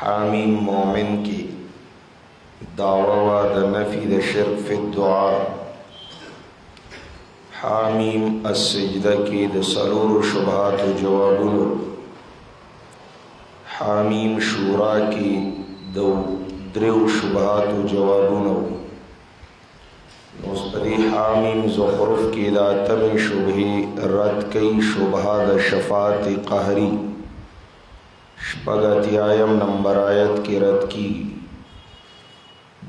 حامیم مؤمن کی دعوه وه د نفی د شرک فی الدعاء حامیم السجده کی د سلور شبهات و جوابونو حامیم شورا کی د دریو شبهات و جوابونو مصدری حامیم زخرف کی دا تم شبهی رد کئی شبهه د شفاعت قهری شپږ اتیایم نمبر آیت کې رد کیږي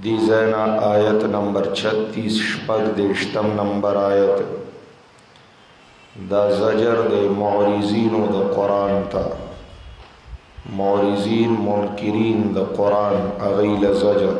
دی زینا آیت نمبر 36 شپږ دیشتم نمبر آیت دا زجر د معرضینو د قران ته معرضین منکرین د قران اغیل زجر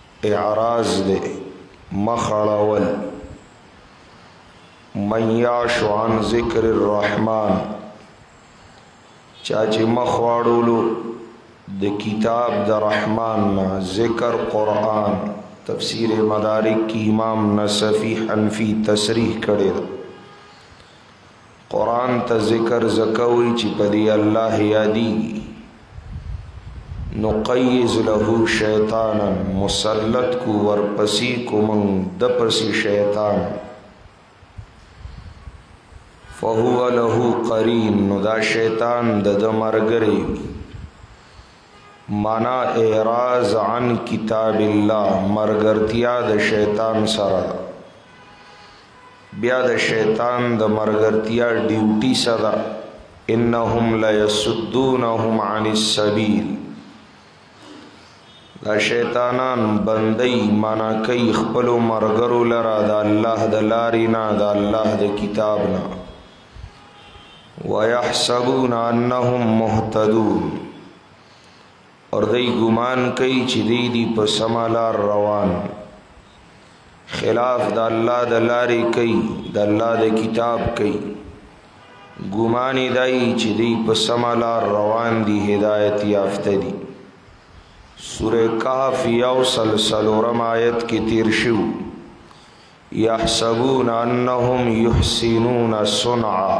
اعراض دے مخړول من یعش عن ذکر الرحمن چاچی مخواړولو د کتاب د رحمان نا ذکر قرآن تفسیر مدارک کی امام نصفی حنفی تصریح کړی قران ته ذکر زکوي چې په دې الله یادي نقیز له شیطانا مسلط کو ورپسی کوم د پسی شیطان فهو له قرین نو دا شیطان د د مرګري مانا اعراض عن کتاب الله مرګرتیا د شیطان سره بیا د شیطان د مرګرتیا ډیوټي څه ده انهم لیصدونهم عن السبیل دا شیطانان بندي معنا کوي خپل مرګرو لرا د الله د لارې نه د الله د کتاب نه ويحسبون انهم مهتدون اور دی ګمان کوي چې دی دی په سمالار روان خلاف د الله د لارې کوي د الله د کتاب کوي ګمان دی چې دی په سمالار روان دي هدایت یافته دي سوره کهف یو سلسله رم آیت کې تیر شو یحسبون انهم یحسنون صنعا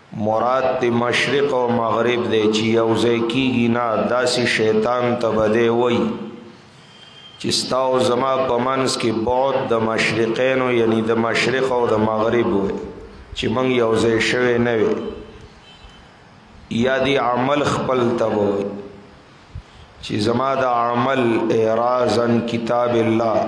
مراد دی مشرق او مغرب دی چې یو ځای کیږي نه داسې شیطان ته به دی وایي چې ستا او زما په منځ کې بعد د مشرقینو یعنی د مشرق او د مغرب وي چې موږ یو ځای شوی نه وي یا دی عمل خپل ته وایي چې زما د عمل اعراضا کتاب الله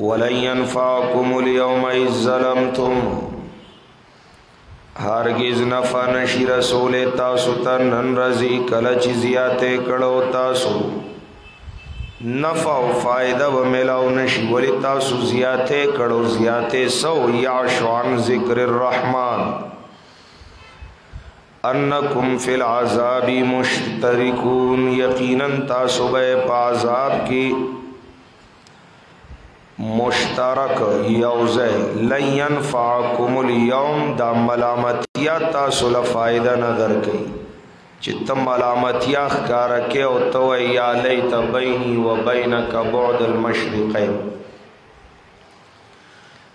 ولن ينفعكم اليوم اذ ظلمتم هرگز نفع نشی رسول تاسو تن نن رزی کله چی زیاته کړو تاسو نفع او فائدہ و ملاو نشی ولی تاسو زیاته کړو زیاته سو یعشوان ذکر الرحمن انکم فی العذاب مشترکون یقینا تاسو به په عذاب کې مشترک یوزه لن ينفعکم اليوم دا ملامتیا تاسو له فائدہ نه درکې چې تم ملامتیا ښکار کې او تو یا لیت بیني و بینک بعد المشرقین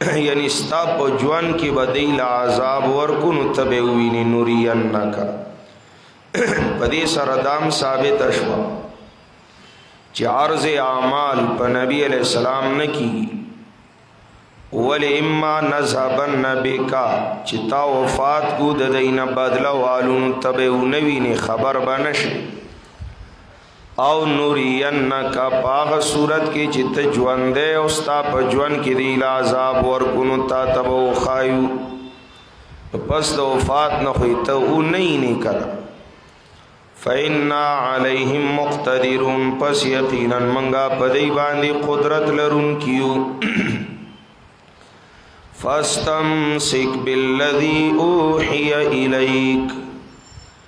یعنی ستا په جوان کې بدیل عذاب ورکو نو تبه ویني نورینک په دې سره دام ثابت شو چې عرض اعمال په نبی علی السلام نه کیږي ول اما نذهبن بک چې تا وفات کو د دینه بدلا والون تبه ونوینه خبر بنشي او نورینک پاغ صورت کې چې ته ژوند دی او ستا په ژوند کې دی لا عذاب ورکونو تا تبو خایو پس د وفات نه خو ته و نه نه کړه فإنا علیهم مقتدرون پس یقینا منګه په دی باندې قدرت لرون کیو فاستمسک بالذی اوحی الیک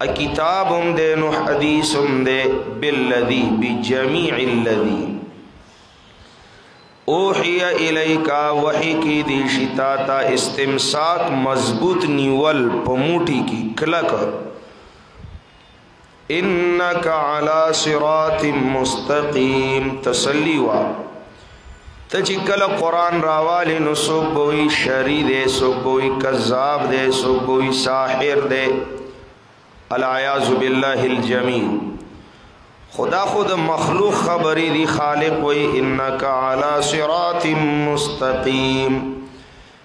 ا کتاب هم دی نو حدیث هم دی بالذی بجميع الذی اوحی الیکا وحی کی دی شتا تا استمساک مضبوط نیول په موټی کی کلک انک علی صراط مستقیم تسلی وا ته چې کله قران راواله نو څوک بوي شری دی څوک بوي کذاب دی څوک بوي ساحر دی العیاذ بالله الجمیل خدا خود مخلوق خبرې دی خالق وای انک علی صراط مستقیم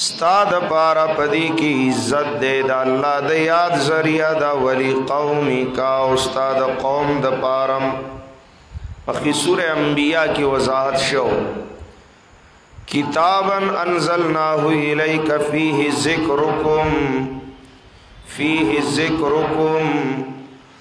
ستا د پاره پدی کی عزت دے دا الله د یاد ذریعہ دا ولی قومی کا او ستا د قوم د پارم پخی سور انبیاء کی وضاحت شو کتابا انزلناه الیک فیه ذکرکم فیه ذکرکم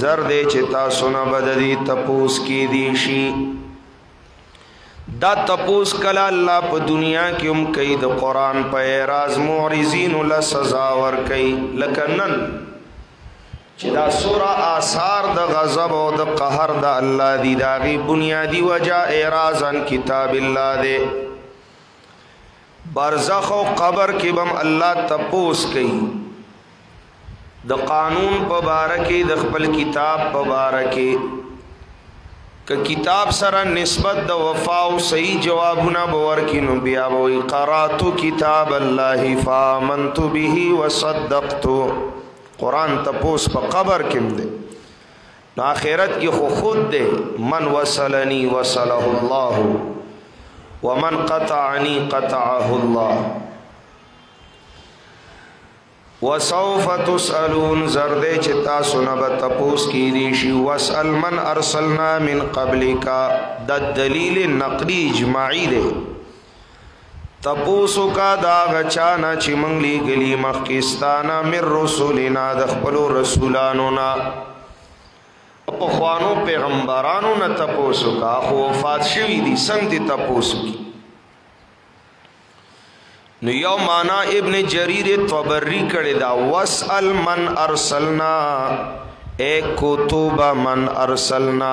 زر دې چې تاسو نه بددي تپوس کې دي شي دا تپوس کله الله په دنیا کې هم کوي د قران په اعتراض معرضین له سزا ور کوي لکه نن چې دا سوره آثار د غضب او د قهر د الله دی داغي بنیادی وجہ اعتراضن کتاب الله دی برزخ او قبر کې بم الله تپوس کوي د قانون په باره کې د خپل کتاب په باره کې که کتاب سره نسبت د وفا او صحیح جوابونه باور کینو بیا وی قراتو کتاب الله فامنت به وصدقت قران تپوس په قبر کې دی نو آخرت کې خو خود دی من وصلنی وصله الله ومن قطعنی قطعه الله وسوف تسالون زرد چې تاسو نه به تپوس کیدی شي واسال من ارسلنا من قبلک د دلیل نقلی اجماعی دی تپوسو کا دا غچانا چې مونږ لېږلي مخکستانه مر رسولنا د خپلو رسولانو نه پخوانو پیغمبرانو نه تپوسو کا خو وفات شوي دي څنګه دي تپوسو کی نو یو معنا ابن جریر طبری کړي دا واسال من ارسلنا اے کتب من ارسلنا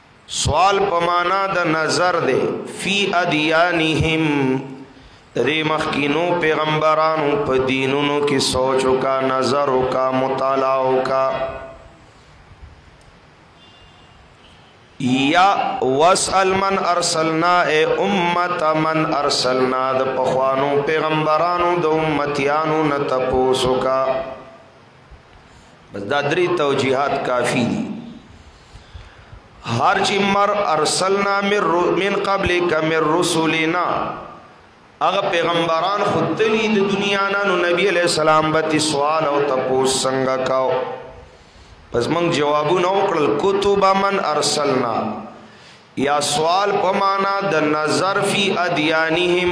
سوال په معنا د نظر دی فی ادیانهم دې مخکینو پیغمبرانو په دینونو کې سوچ وکا نظر وکا مطالعه وکا یا واسال من ارسلنا ای امت من ارسلنا د پخوانو پیغمبرانو د امتیانو نه تپوسو کا بس دا درې توجیهات کافی دي هر چې مر ارسلنا من قبل کم رسولنا هغه پیغمبران خود تلی د دنیا نه نو نبی علیہ السلام به سوال او تپوس څنګه کاو پس موږ جوابونه وکړل کتب من ارسلنا یا سوال په معنا د نظر فی ادیانهم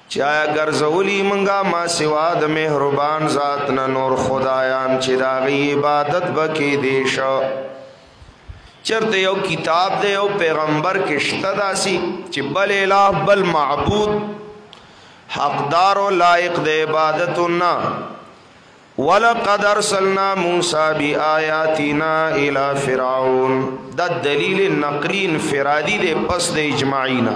چې آیا ګرځولي مونږه ما سوا د مهربان ذات نه نور خدایان چې دا غي عبادت بکې دي شو چرته یو کتاب دی او پیغمبر کې شته داسي چې بل الہ بل معبود حقدار او لایق د عبادت نه ولقد ارسلنا موسی بیااتنا الی فرعون دا دلیل نقلی انفرادی دی پس د اجماعینا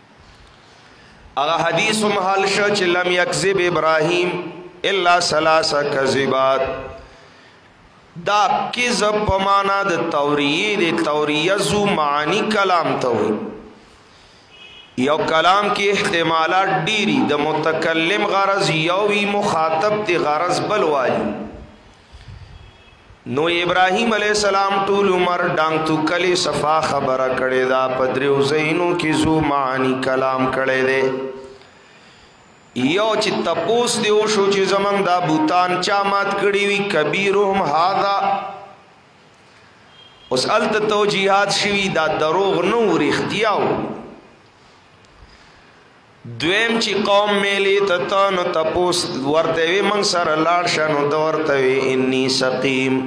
هغه حدیث هم حل شو چې لم یکذب ابراهیم الا ثلاثه کذبات دا کذب په معنا د توریه د توریه زو معنی کلام ته وي یو کلام کې احتمالات ډیری د متکلم غرض یو وی مخاطب ته غرض بل والی نو ابراهيم عليه السلام ټول عمر ډنګ تو کلی صفا خبره کړي دا پدریو زینو کې زو معنی کلام کړي دي یو چې تپوس دی او شو چې زمنګ دا بوتان چا مات کړی وی کبیرهم هاذا اوس الت توجیهات شوی دا دروغ نو رښتیاو دویم چې قوم میلی ته ته نو تپوس ورته وی موږ سره لاړ شه نو د ورته وی انی سقیم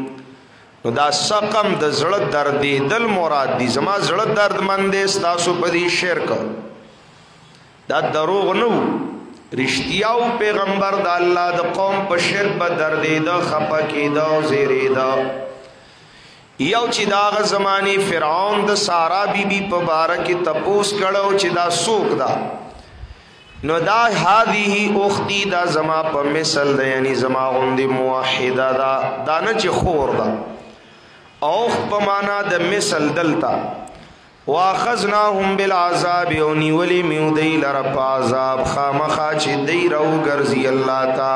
نو دا سقم د زړه درد دی دل مراد دی زما زړه درد مند دی ستاسو په دې شرک دا دروغ نه وو رښتیاو پیغمبر د الله د قوم په شرک به درد دی د خپه کې دا زیری دا یو چې د هغه زمانې فرعون د سارا بی بی په باره کې تپوس کړو چې دا څوک ده نو دا هذه اختی دا زما په مثل ده یعنی زما غوندې موحده ده دا نه چې خور ده اوخ په معنا د مثل دلتا واخذناهم بالعذاب او نیولی میو دی لرا پا عذاب خامخا چی دی رو گرزی اللہ تا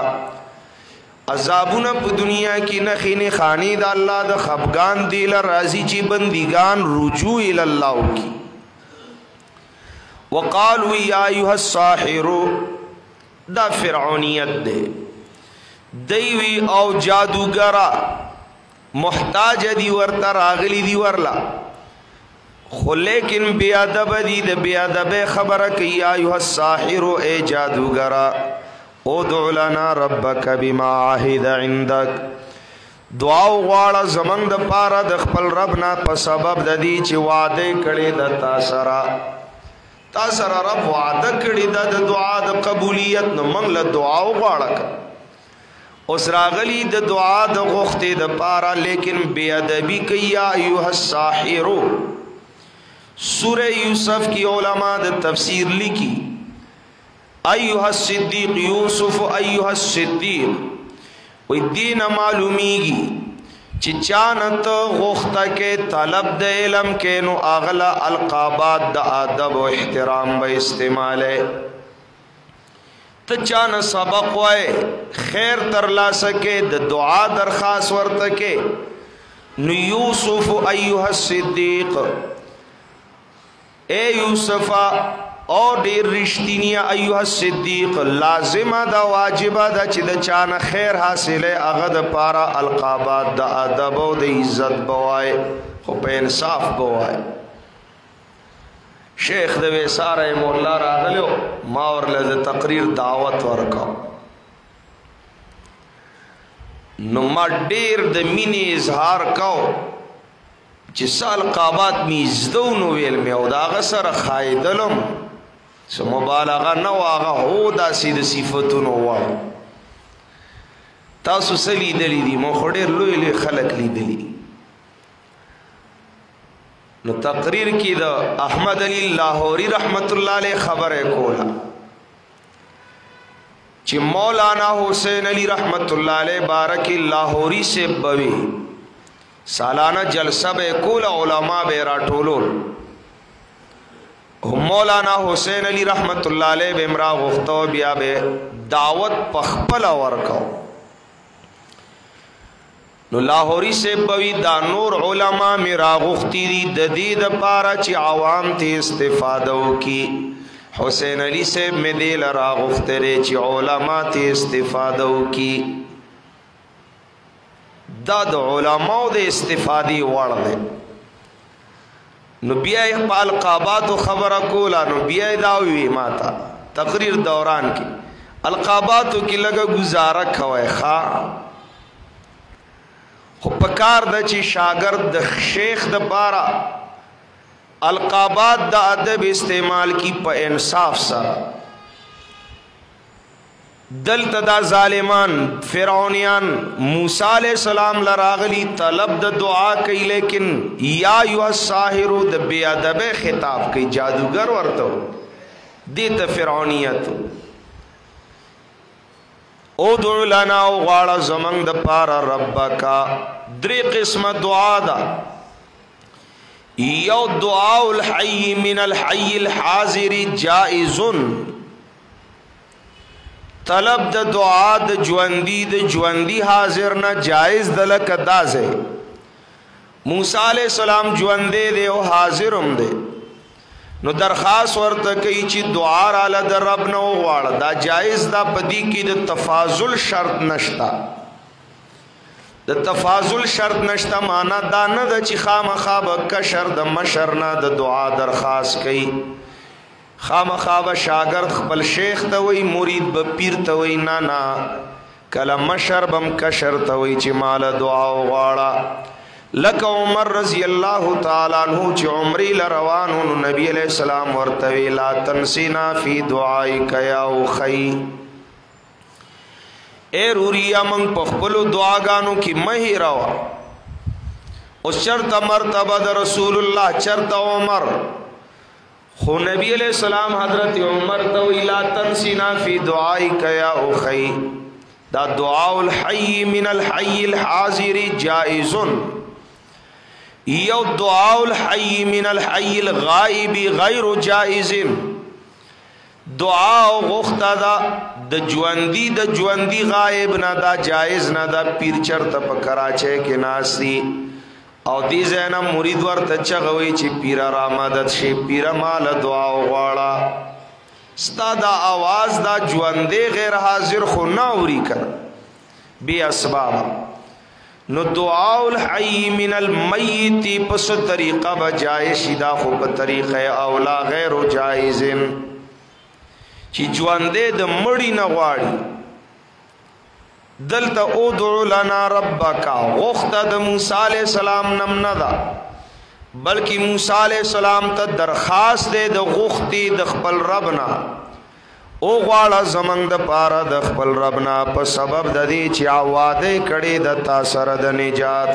عذابونه په دنیا کې نه خینې خاني د الله د خفغان دی ل راضی چې بندګان رجوع ال الله وکي وقالو یا ایها الساحر دا فرعونیت دی دیوی او جادوګرا محتاج دی ورته راغلی دی ورلا خو لیکن بی ادب دی د بی ادب خبره کوي ایه الساحر ای جادوګرا ادع لنا ربک بما عهد عندك دعا غواړه زمنګ د پاره د خپل رب نه په سبب د دې چې وعده کړي د تاسرا تاسرا رب وعده کړي د دعا د قبولیت نو موږ له دعا غواړه اوس راغلی د دعا د غختې د پاره لیکن بی ادبی کیا ایه الساحر سوره یوسف کی علما د تفسیر لیکي ایه الصدیق یوسف ایه الصدیق وې دین معلومیږي چې چانت غخته کې طلب د علم کې نو اغلا القابات د ادب او احترام به استعماله ته چانه سبق وای خیر تر لاسه کې د دعا درخواست ورته کې نو یوسف ایها الصدیق اے یوسف او ډیر رښتینی ایها الصدیق لازمه دا واجبه دا چې د چانه خیر حاصله هغه د پاره القابات د ادب او د عزت بوای خو په انصاف بوای شیخ د ویسار رحم الله راغلو ما ورله د تقریر دعوت ورکا نو ما ډیر د مینې اظهار کاو چې سال قابات می زدو نو ویل می او دا غسر خایدلم سو مبالغه نه واغه هو دا سید صفاتونو وا تاسو سلی دلی دی مو خډیر لوی لوی خلق لیدلی نو تقریر کې د احمد علی لاهوري رحمت الله علیه خبره کوله چې مولانا حسین علی رحمت الله علیه بارک لاهوري سے بوي سالانه جلسه به کول علما به راټولول مولانا حسین علی رحمت الله علیه به امرا غختو بیا به دعوت پخپل ورکاو نو لاهوري صیب به وي دا نور علما مې راغوښتي دي د دې دپاره چې عوام ترې استفاده وکړي حسین علي صیب مې دې له راغوښتی دی چې علما ترې استفاده وکړي دا د علماو د استفادې وړ دی نو بیا یې په القابات خبره کوله نو بیا یې دا وی ماته تقریر دوران کې القابات کې لګه گزاره کوي ښا خو په کار د چې شاګرد د شیخ د بارا القابات د ادب استعمال کی په انصاف سره دلته دا ظالمان فرعونیان موسی علیه السلام له راغلي طلب د دعا کوي لیکن یا ایها الساحر د بی ادبه خطاب کوي جادوګر ورته دي ته فرعونیت او دع لنا او غواړه زمنګ د پاره ربک درې قسمه دعا ده یو دعا الحی من الحی الحاضر جائز طلب د دعا د ژوندۍ د ژوندۍ حاضر نه جایز د لکه دازه موسی علی السلام ژوندې دی او حاضرم دی نو درخواست ورته کوي چې دعا را ل د رب نه وغواړه دا جایز دا پدی کې د تفاضل شرط نشتا د تفاضل شرط نشتا معنا دا نه د چې خامخا به کشر د مشر نه د دعا درخواست کوي خامخا به شاګرد خپل شیخ ته وای مرید به پیر ته وای نه نه کله مشر بم کشر ته وای چې مال دعا وغواړه لکه عمر رضی الله تعالی عنہ چې عمرې لروانو نو نبی علیہ السلام ورته ویلا تنسینا فی دعائک یا اخی اے روریا من په خپل دعاګانو کې مه راوا او شرط مرتبه د رسول الله شرط عمر خو نبی علیہ السلام حضرت عمر ته ویلا تنسینا فی دعائک یا اخی دا دعاء الحی من الحی الحاضر جائز یو دعاء الحی من الحی الغائب غیر جائز دعا او غوښتا دا د ژوندۍ د ژوندۍ غائب نه دا جائز نه دا پیر چرته په کراچۍ کې ناشتي او دی زینا مرید ورته چغوي چې پیر را مدد شي پیر مال دعا وغواړه ستا دا आवाज دا ژوندې غیر حاضر خو نه اوري کړ بی اسباب نو دعا الحی من المیت پس طریقه بجای شي دا خو په طریقه اولا غیر جایزن چې ژوندې د مړی نه غواړي دلته ادعو لنا ربک غخت د موسی علی السلام نم نه دا بلکې موسی علی السلام ته درخواست دی د غختی د خپل ربنا او غواړه زمنګ د پاره د خپل ربنا په سبب د دې چې آواده کړي د تاسو سره د نجات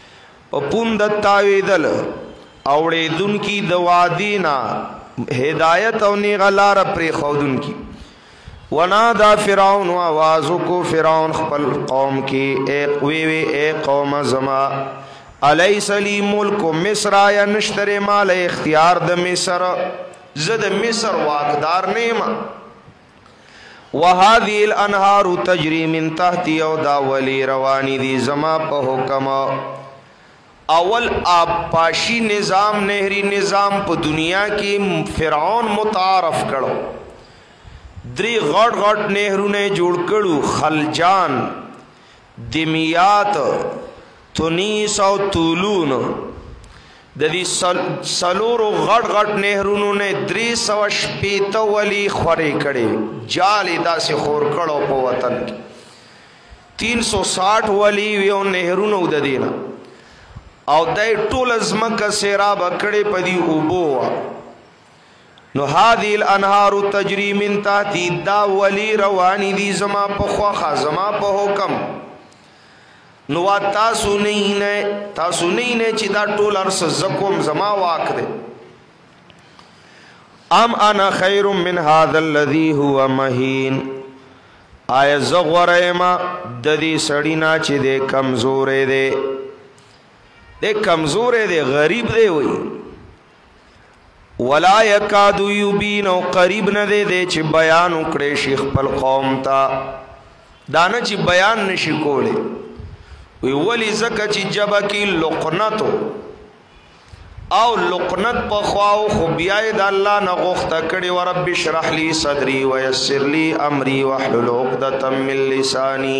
په پوند تاویدل اوړیدونکي د وادینا هدایت او نیغه لار پرې خودونکي ونا دا فرعون او आवाज کو فرعون خپل قوم کې اے وی وی اے قوم زما الیس لی ملک مصر یا نشتره مال اختیار د مصر زه د مصر واقدار نیمه وهذه الانهار تجري من تحتي او دا ولی رواني دي زما په حکم اول آبپاشي نظام نهري نظام په دنیا کې فرعون متعارف کړو درې غټ غټ نهرونه جوړ کړو خلجان دميات، تونيس او طولون د دې سلورو غټ غټ نهرونو نه درې سوه شپېته ولي خورې کړې جالې داسې خور کړو په وطن کې تین سو ساټ ولي وی او نهرونو د دینه او دای ټول زمکه سیراب کړې په دی اوبو نو هذه الانهار تجري من تحتي دا ولي روان دي زما په خوخه زما په حکم نو تاسو نه نه تاسو نه نه چې دا ټول ارس زکوم زما واک دي ام انا خير من هذا الذي هو مهين آیا زغوره ما د دې سړی نه چې د کمزورې دی د کمزورې دی غریب دی وای ولا یکاد یبین او قریب نه دی دی چې بیان وکړي شیخ خپل قوم ته دانه چې بیان نشي کوله وی ولی زکه چې جبه کې لقنتو او لقنت په خواو خو بیا د الله نه غوښته کړي و رب اشرح لي صدري ويسر لي امري واحلل عقدة من لساني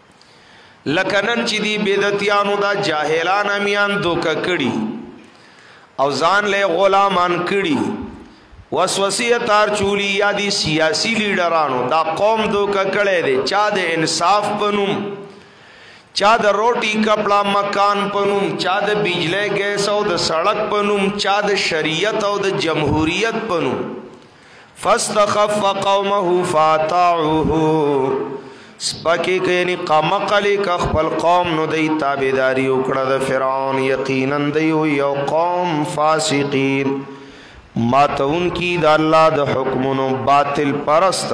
لکه نن چې دی بدعتیانو دا جاهلان امیان دوکه کړي او ځان له غلامان کړي وسوسه تار چولی یا دی سیاسی لیډرانو دا قوم دوکه کړي دي چا د انصاف پنوم چا د روټي کپڑا مکان پنوم چا د بجلی ګیس او د سړک پنوم چا د شریعت او د جمهوریت پنوم فاستخف قومه فاطاعوه سپکی کینی قمقلی که خپل قوم نو دی تابیداری اکڑا دا فرعون یقینا دیو یو قوم فاسقین ما تون کی دا اللہ دا حکمونو باطل پرست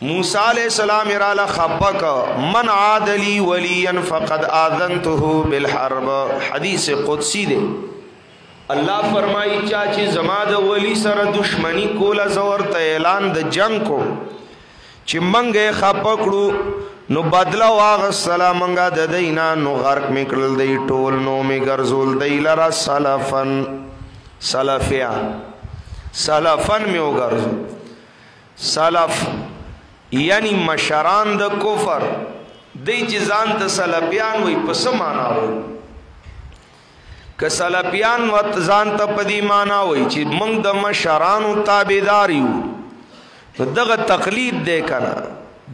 موسی علیہ السلام را ل خپک من عاد لی ولیا فقد اذنته بالحرب حدیث قدسی دی الله فرمایي چا چې زما د ولی سره دشمنی کوله زور ته اعلان د جنگ کو چې منګه خپکړو نو بدلا واغ السلام منګه د دینا نو غرق میکړل دی ټول نو می ګرځول دی لرا سلفن سلفیا سلفن می وګرځو سلف یعنی مشران د کفر دی چې ځان ته سلفیان وي په څه معنا وي که سلفیان وت ځان ته په دې معنا وي چې موږ د مشرانو تابعدار یو دغه تقلید دی کنه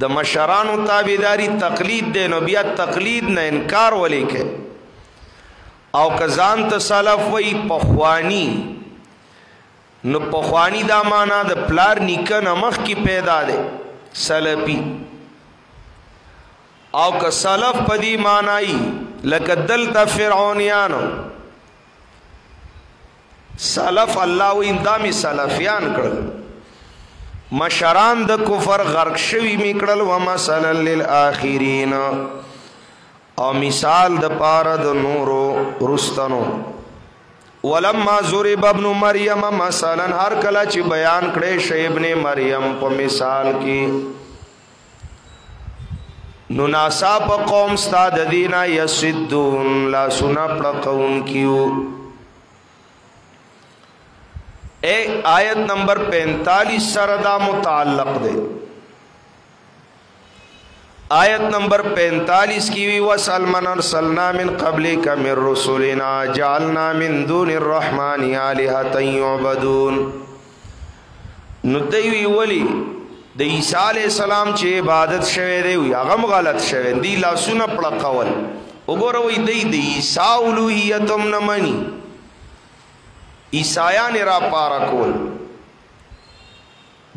د مشرانو تابعداري تقلید دی نو بیا تقلید نه انکار ولې کوي او که ځان ته سلف وي په خوانی نو پخوانی دا مانا د پلار نیکه نه مخکې پیدا دی سلفی او که سلف په دې معنی لکه دلته فرعونیانو سلف الله و اندامي سلفيان کړل مشران د کفر غرق شوی میکړل و مثلا للآخرین او مثال د پاره د نورو رستنو ولما ضرب ابن مریم مثلا هر کله چې بیان کړي شی ابن مریم په مثال کې نو ناسا په قوم ستا د دینا یسدون لا سنا پړقون کیو اے آیت نمبر 45 سره دا متعلق دی آیت نمبر 45 کی وی وسل من ارسلنا من قبلک من رسولنا جعلنا من دون الرحمن الہتا یعبدون نو دوی ولی د عیسی علی السلام چې عبادت شوه دی یا غم غلط شوه دی لاسونه پړقول وګوره وی دی د عیسی اولوہیتم نه منی عیسایان را پارکول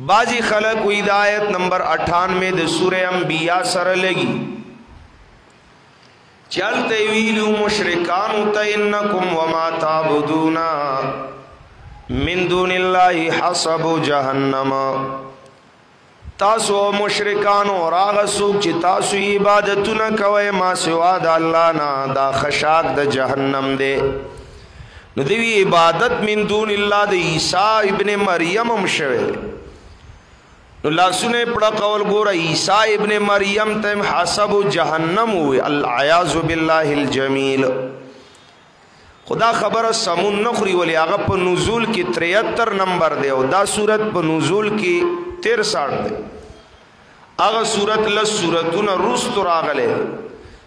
بعضی خلق وی دا آیت نمبر اټھانوے د سورة انبیاء سره لګی چلته ویلو مشرکانو ته انکم وما تعبدون من دون الله حسب جهنم تاسو مشرکانو راغ سوک چې تاسو عبادتونه کوئ ما سوا د الله نه دا خشاک د جهنم دی نو دوی عبادت من دون الله د عیسی ابن مریم هم شوه نو لاسونه پړه قول ګوره عیسی ابن مریم تم حسب جهنم و العیاذ بالله الجمیل خدا خبره سمون نخري ولې هغه په نزول کې 73 نمبر دی او دا صورت په نزول کې 63 دی هغه صورت لس صورتونه روست راغله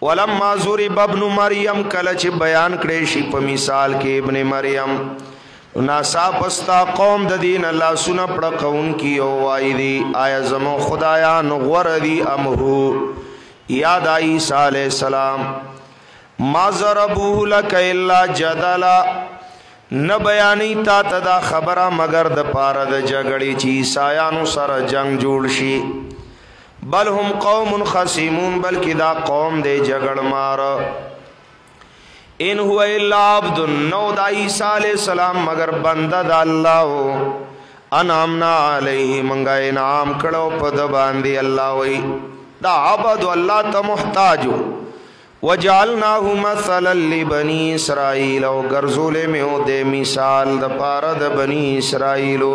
ولما ضرب ابن مریم کله چې بیان کړي شي په مثال کې ابن مریم ناسا پستا قوم د دین الله سونه پړه کون کی او وای دی آیا زمو خدایا نو غور دی امهو یاد عیسی علی السلام ما ضربوه لك الا جدلا نه بیانې تا ته دا خبره مگر د پاره د جګړې چې عیسایانو سره جنگ جوړ شي بل هم قوم خصیمون بلکې دا قوم دی جګړ مار ان هو الا عبد نو دا عیسی علی السلام مگر بنده د الله انعامنا علیه منګه انعام کړو په د باندې الله وی دا عبد الله ته محتاج وجعلناه مثلا لبني اسرائيل او غرزول میو د مثال د پاره د بني اسرائيلو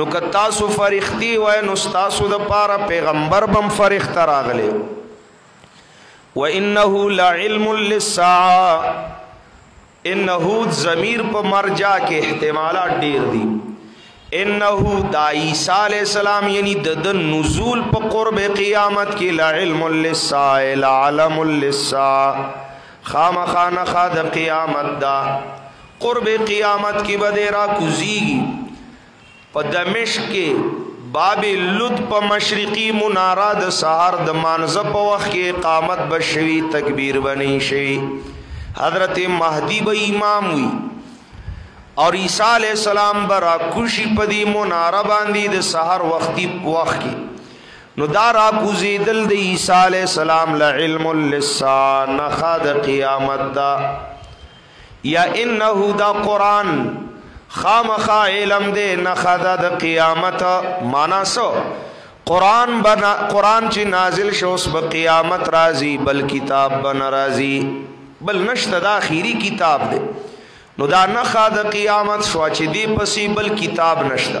نو که تاسو فرښتې وای نو ستاسو د پاره پیغمبر بم فرښته راغلی و انه لعلم للساعه انه ضمیر په مرجع کې احتمالات ډیر دي انه دا عیسی علی السلام یعنی د نزول په قرب قیامت کې لعلم للسائل علم للسا خامخا نښه د قیامت ده قرب قیامت کی به دی را کوزیږي په دمشق کې باب لط په مشرقي مناره د سهار د مانزه په وخت کې اقامت بشوي تکبیر بنی شي حضرت مهدی به امام وي او عیسی علی السلام برا کوشي په دې مناره باندې د سهار وختي وخت کې نو دا راکوزیدل د عیسی علی السلام له علم اللسان نه خد قیامت دا یا انه دا قران خامخا علم دې نه خد د قیامت معنا سو قران بنا قران چې نازل شو اوس به قیامت راځي بل کتاب بنا راځي بل نشته دا اخیری کتاب دی نو دا نه خد قیامت شو چې دې پسې بل کتاب نشته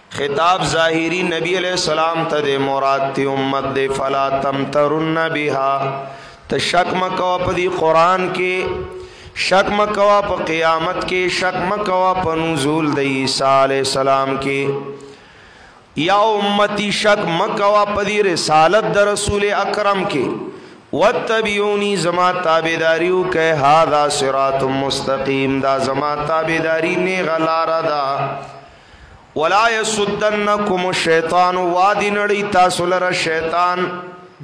خطاب ظاهری نبی علیہ السلام ته د مراد تی امت دی فلا تمترن بها ته شک مکو په دی قران کې شک مکو په قیامت کې شک مکو په نزول د عیسی علی السلام کې یا امتی شک مکو په دی رسالت د رسول اکرم کې وتبیونی زما تابعداریو کې هاذا صراط مستقیم دا زما تابعداری نه غلاره ده ولا يسدنکم الشیطان وادی نړی تاسو لره شیطان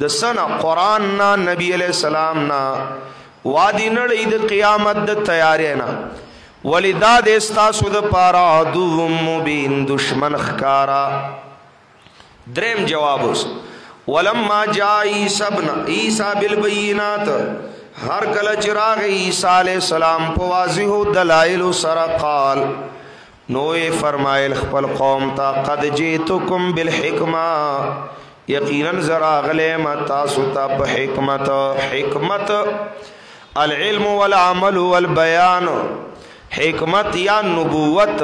د سنه قران نه نبی علیہ السلام نه وادی نړی د قیامت د تیارې نه ولدا د استاسو د پاره عدو مبین دشمن خکارا دریم جواب اوس ولما جاء عیسی ابن عیسی بالبينات هر کله چې راغی عیسی علی السلام په واضحو دلایل سره قال نوې فرمایل خپل قوم ته قد جئتکم بالحکمه یقینا زراغله ما تاسو ته په حکمت حکمت العلم والعمل والبيان حکمت یا نبوت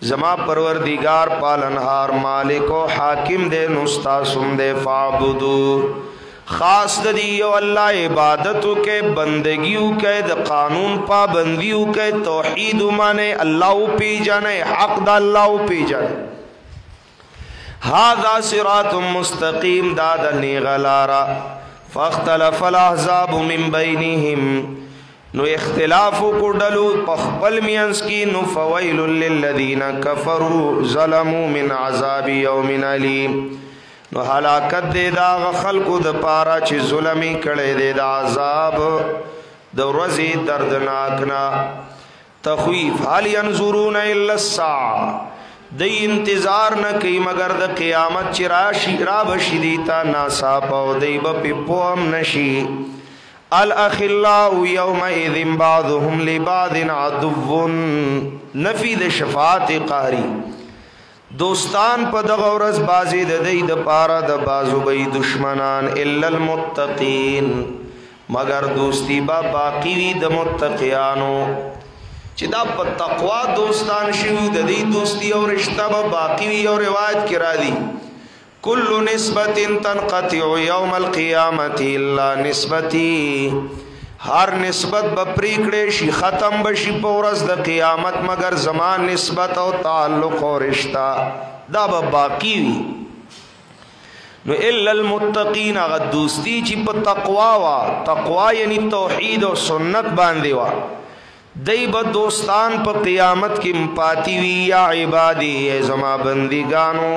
زما پروردگار پالنهار مالک او حاکم دې نو ستاسوم دې فعبدو خاص د دی یو الله عبادت وکي بندگی وکي د قانون پابندی وکي توحید معنی الله او پیجنې حق د الله او پیجنې هذا صراط مستقیم دا د نیغه لاره فاختلف الاحزاب من بینهم نو اختلاف کو ډلو په خپل مینس کې نو فویل للذین کفروا ظلموا من عذاب یوم الیم نو هلاکت دې دا خلکو د پاره چې ظلمي کړي دې د عذاب د ورځې دردناک نه تخویف، هل ینظرون الا الساعه، دوی انتظار نه کوي مګر د قیامت چې راشي را به شي دوی ته ناڅاپه او دوی به پرې پوه هم نه شي الاخلاء یومئذ بعضهم لبعض عدو نفي د شفاعت قهري دوستان په دغه ورځ بازي د دې د پاره د بازو به دشمنان الا المتقین مگر دوستی با باقی وی د متقیانو چې دا په تقوا دوستان شوی د دې دوستی او رشتہ به باقی وی او روایت کې را دي کل نسبت تنقطع یوم القیامه الا نسبتی هر نسبت به پریکړې شي ختم بشي په ورځ د قیامت مگر زمان نسبت او تعلق او رشتہ دا به باقی وي نو الا المتقین غ دوستی چې په تقوا وا تقوا یعنی توحید او سنت باندې وا دی به دوستان په قیامت کې هم پاتې وي، یا عبادي، ای زما بندګانو،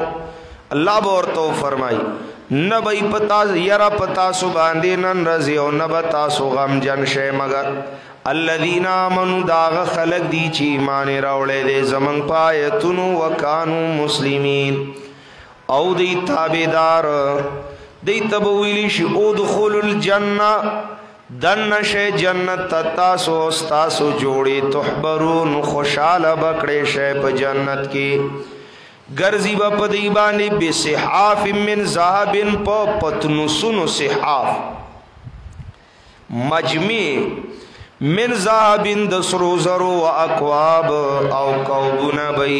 الله به ورته وفرمايي، نه به یې په تا یره په تاسو باندې نن ورځې او نه به تاسو غمجن شئ مګر الذین آمنوا دا هغه خلک دي چې ایمان یې راوړی دی زمونږ په آیتونو وکانو مسلمین او دی تابعدار دی ته به ویلی شي ادخلوا الجنه دننه شئ جنت ته تاسو او ستاسو جوړي تحبرون خوشاله به کړی شئ په جنت کې ګرځي به په دی باندې بصحاف من ذهب په پتنوسونو صحاف مجمع من ذهب د سرو زرو او اکواب او کوبونه بي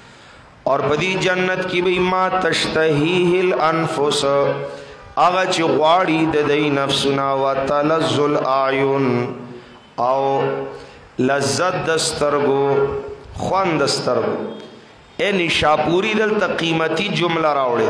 اور په دې جنت کې به ما تشتهیه الانفس هغه چې غواړي د دې نفسونه وتلذ الاعین او لذت د سترګو خوند سترګو اے نشاپوری دلته قیمتي جمله راوړي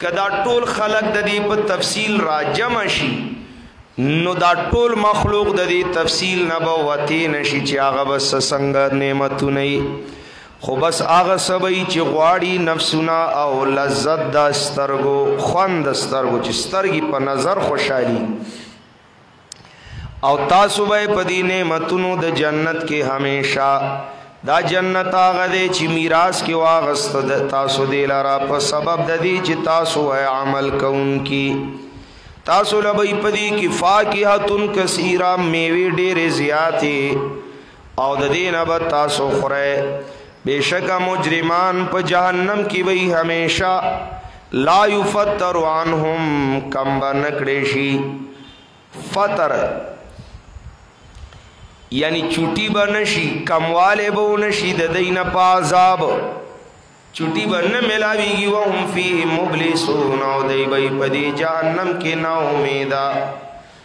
که دا ټول خلق د دې په تفصیل را جمع شي نو دا ټول مخلوق د دې تفصیل نه به وتی نشي چې هغه بس څنګه نعمتونه خو بس هغه سبي چې غواړي نفسونه او لذت د سترګو خوند سترګو چې سترګي په نظر خوشحالي او تاسو به په دې نعمتونو د جنت کې همیشه دا جنت هغه دی چې میراث کې واغست د تاسو دی لاره په سبب د دې چې تاسو وای عمل کوونکی تاسو لبی پدی کی فاکهتون کثیره میوه ډېرې زیاتې او د دې نه به تاسو خورئ بېشکه مجرمان په جهنم کې وي همیشه لا یفتر عنهم کم به نه کړی شي فتر یعنی چوټي به نه شي کمواله به نه شي د دوی نه په عذاب چوټي به نه ملاویږي وهم فیه مبلسون او دوی به په دې جهنم کې نا امیده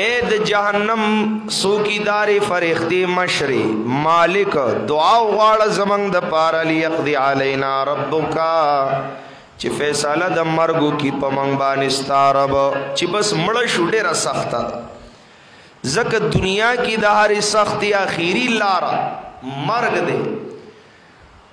اے د جهنم سوکیدار فرښتې مشرې مالک دعا غواړه زمنګ د پاره لیقضی علینا ربک چې فیصله د مرګو کی په منګ باندې ستارب چې بس مړ شو ډیره سخته ده زکه دنیا کې د هرې سختي اخیری لار مرګ دی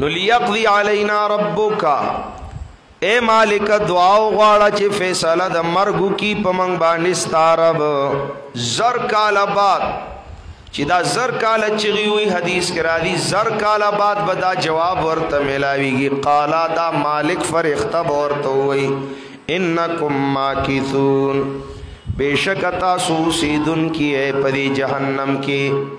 نو ليقضي علينا ربک اے مالک دعا غواړه چې فیصله د مرګ کی په من باندې ستارب زر کال بعد چې دا زر کال چغي وي حدیث کې را دي زر کال بعد به دا جواب ورته ملاويږي قالا دا مالک فرښتہ ورته وي انکم ماکثون بشک تاسو سیدن کی اے پدی جهنم کې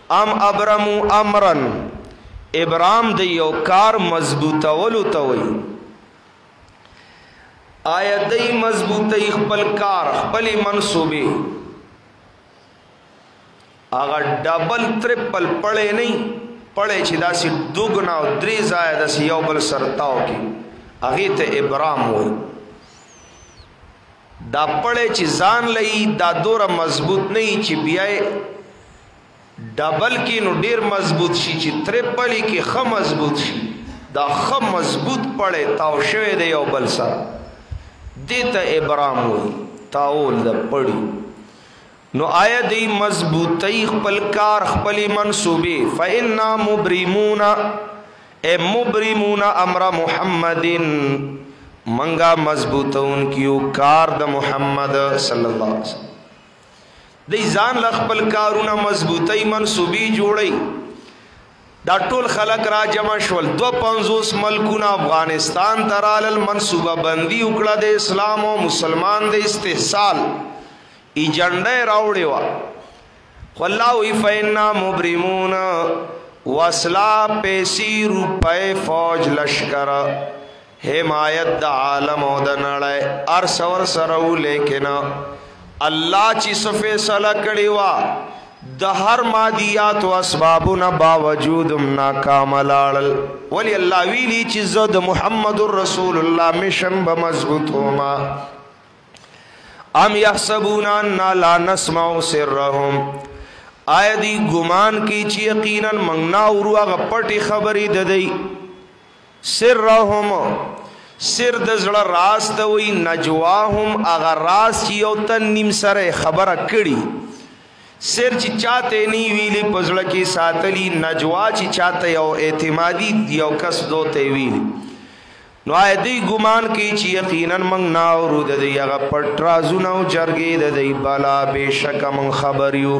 ام ابرمو امرا، ابرام د یو کار مضبوطولو ته وایي. آیا دی مضبوطوي خپل کار، خپلې منصوبې؟ هغه ډبل ترپل پړې نه پړې چې داسې دوګنا او درې ځایه داسې یو بل سره تاو کړي هغې ته ابرام وایي دا پړې چې ځان لئی دا دوره مضبوط نه وي چې بیا ډبل کې نو ډیر مضبوط شي چې ترپل کې خه مضبوط شي دا خه مضبوط پړې تاو شوی دی یو بل سره دته ابرام وي تاول د پړی نو آیا دی مضبوطی خپل کار خپل منصوبه فإنا مبرمون اے مبرمون امر محمدن منګه مضبوطون کیو کار د محمد صلی الله علیه وسلم دی ځان له خپل کارونه مضبوطی منصوبی جوړی دا ټول خلک را جمع شول دو پنځوس ملکونه افغانستان ته رالل منصوبه بندي وکړه د اسلام او مسلمان د استحصال ایجنډه راوړې وه خو الله وی فینا مبرمون وسلا پیسی روپای فوج لشکر حمایت د عالم او د نړۍ ار سور سره و لیکن الله چې صفه صلا کړی وا د هر مادیات او اسبابونه باوجود ناکام لاړل ولی الله ویلی چې زه د محمد رسول الله مشن به مضبوط وما ام یحسبون ان لا نسمع سرهم آیا دی ګمان کی چې یقینا منګنا ورو غپټي خبرې ددی سرهم سر د زړه راز ته وی نجواهم هغه راز چې یو تن نیم سره خبره کړي سر چې چاته نی ویلی پزړه کې ساتلی نجوا چې چاته یو اعتمادي یو کس دوته ویلی نو آی دی ګمان کوي چې یقینا موږ نه اورو د دې هغه پټ رازونه او جرګې د دې بالا بشک موږ خبر یو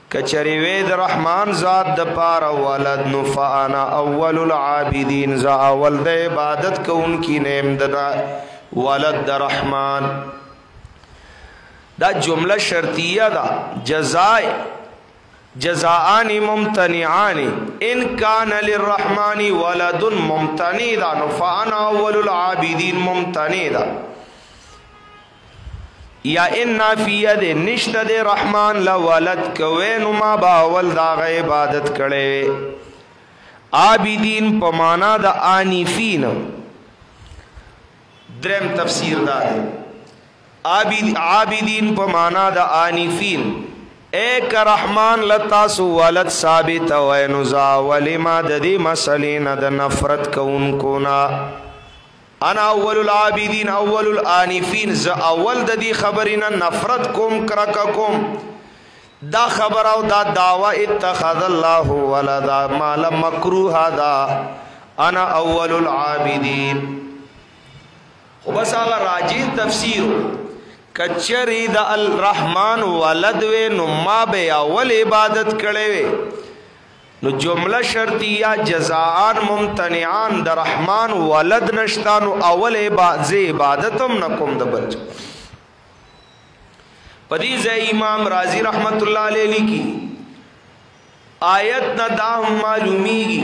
که چری وی د رحمان ذات د پار ولد نو فانا اول العابدین ز اول د عبادت کوونکی نیم د ولد د رحمان دا جمله شرطیه ده جزاء جزاءان ممتنعان ان کان للرحمن ولد ممتنع دا نو فانا اول العابدین ممتنع دا یا ان نافیه دې نشته دې رحمان له ولد کوي نو ما با اول دا غ عبادت کړي عابدین په معنا د انیفین درم تفسیر دا دی عابد عابدین په معنا د انیفین ایک رحمان لتا سو ولد ثابت او نزا ولما د دې مسلې نه د نفرت کوونکو نه انا اول العابدین اول الانفین ز اول د دې خبرې نه نفرت کوم کرک کوم دا خبر او دا داوا اتخذ الله ولدا مال مکروه دا انا اول العابدین خو بس هغه راجی تفسیر کچری د الرحمن ولد و نو ما به اول عبادت کړي وي نو جمله شرطیه جزاءان ممتنعان د رحمان ولد نشتا نو اول عبادت عبادتم نکوم د بل پدې ځای امام رازی رحمت الله علیه لیکي آیت نه دا معلومیږي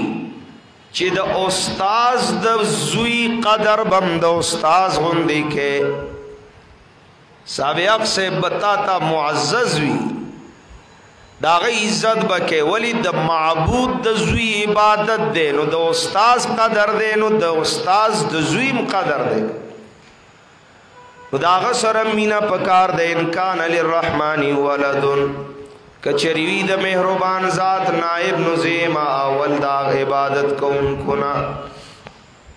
چې د استاد د زوی قدر بم د استاد غوندې کې سابق سے بتا تا معزز وی دا غي عزت بکې ولی د معبود د زوی عبادت دی نو د استاد قدر دی نو د استاد د زویم قدر دی دا غ سره مینا پکار د انکان للرحمن ولد کچری وی د مهربان ذات نائب نزیما اول دا عبادت کوونکو نه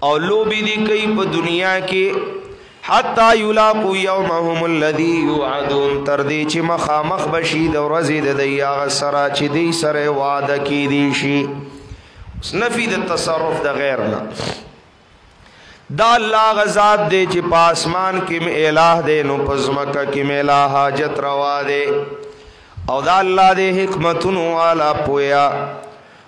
او لوبی دی کئی په دنیا کې حتا یلاقو یومهم الذی یوعدون تر دې چې مخامخ بشي د ورځې د دی هغه سره چې دی سره وعده کې دی شي اس نفی د تصرف د غیر نه دا الله غزاد دې چې په اسمان کې م الہ دې نو پزمکه کې م الہ حاجت روا دې او دا الله دې حکمتونو والا پویا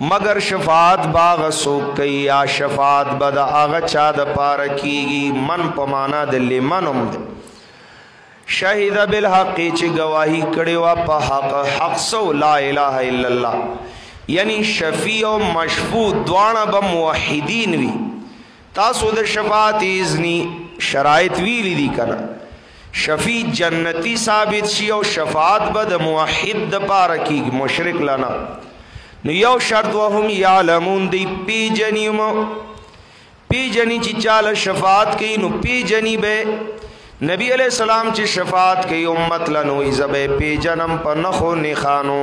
مګر شفاعت به هغه څوک کوي یا شفاعت به د هغه چا دپاره کېږي، من په معنا د لمن هم دی، شهد بالحق چې ګواهي کړې وه په حق، حق څه و؟ لا اله الا الله، یعنی شفیع او مشفوع دواړه به موحدین وي، تاسو د شفاعت اذنی شرایط ویلی دی کنه شفیع جنتی ثابت شي او شفاعت به د موحد د پاره کیږي مشرک لنا نو یو شرط وهم یعلمون دی پیجنیم پیجنی چې چاله شفاعت کوي نو پیجنی به نبی علیہ السلام چې شفاعت کوي امت لنو ایزبه پیجنم په نخو نخانو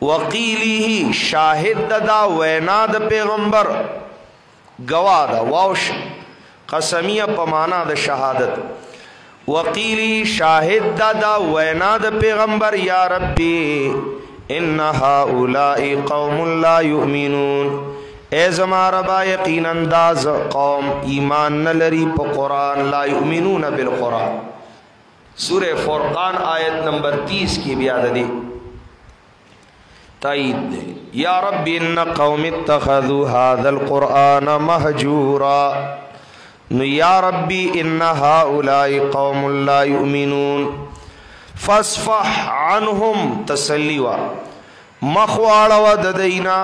وقیله شاهد ده دا وینا د پیغمبر گواه ده واوش قسمیه په معنا د شهادت وقیلی شاهد دا دا وینا د پیغمبر یا ربی ان هؤلاء قوم لا یؤمنون اے زما ربا یقینا دا قوم ایمان نه لري په قران لا یؤمنون بالقران سوره فرقان آیت نمبر 30 کې بیا ده دي تایید ده یا رب ان قوم اتخذوا هذا القران مهجورا نو یا رب ان هؤلاء قوم لا يؤمنون فاصفح عنهم تسلیوا مخواړه و د دینا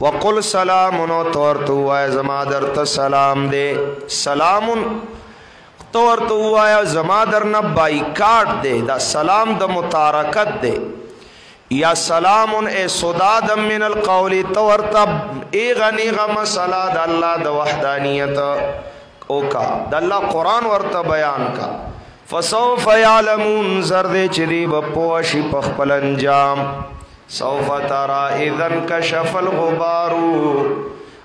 وقل سلام نو تور تو وای زما درته سلام دے سلام ته ورته ووایه زما درنه بایکاټ دی دا سلام د متارکت دی یا سلام ای صداد من القول ته ورته ایغه نیغه مسله د الله د وحدانیت او کا د الله قران ورته بیان کا فسوف يعلمون زرد چدی بپوشی پخپل انجام سوف ترى اذا كشف الغبار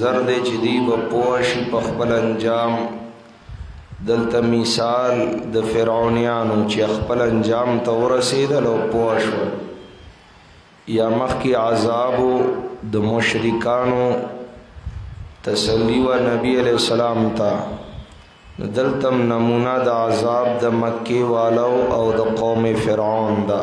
زر دی چې دی به پوه شي په خپل انجام دلته مثال د فرعونیانو چې خپل انجام ته ورسېدل او پوه شو یا مخکې عذاب د مشرکانو تسلی و نبی علیہ السلام ته دلتم نمونه د عذاب د مکه والو او د قوم فرعون ده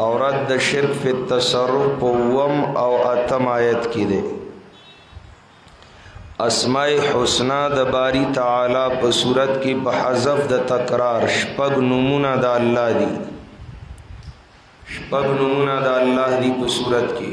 او رد د شرک په تصرف په وم او اتم آیت کې دی اسماء حسنا د باری تعالی په صورت کې په حذف د تکرار شپږ نمونه د الله دی شپږ نمونه د الله دی په صورت کې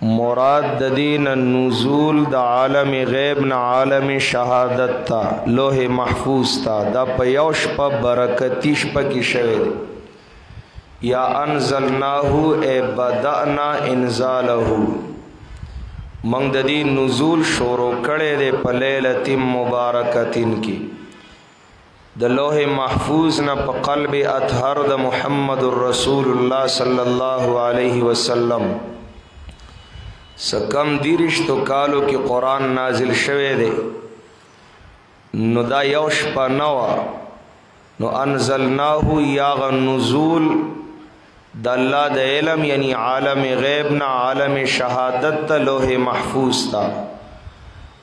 مراد د دې نه نزول د عالم غیب نه عالم شهادت ته لوح محفوظ ته دا په یو شپه برکتی شپه کې شوی دی یا انزلناه ای بدأنا انزاله موږ د دې نزول شروع کړی دی په لیلة مبارکتین کې د لوح محفوظ نه په قلب اطهر د محمد رسول الله صلی الله علیه وسلم سکم دیرشتو کالو کې قران نازل شوه دی نو دا یو شپه نو نو انزلناه یاغ نزول د الله د علم یعنی عالم غیب نه عالم شهادت ته لوح محفوظ تا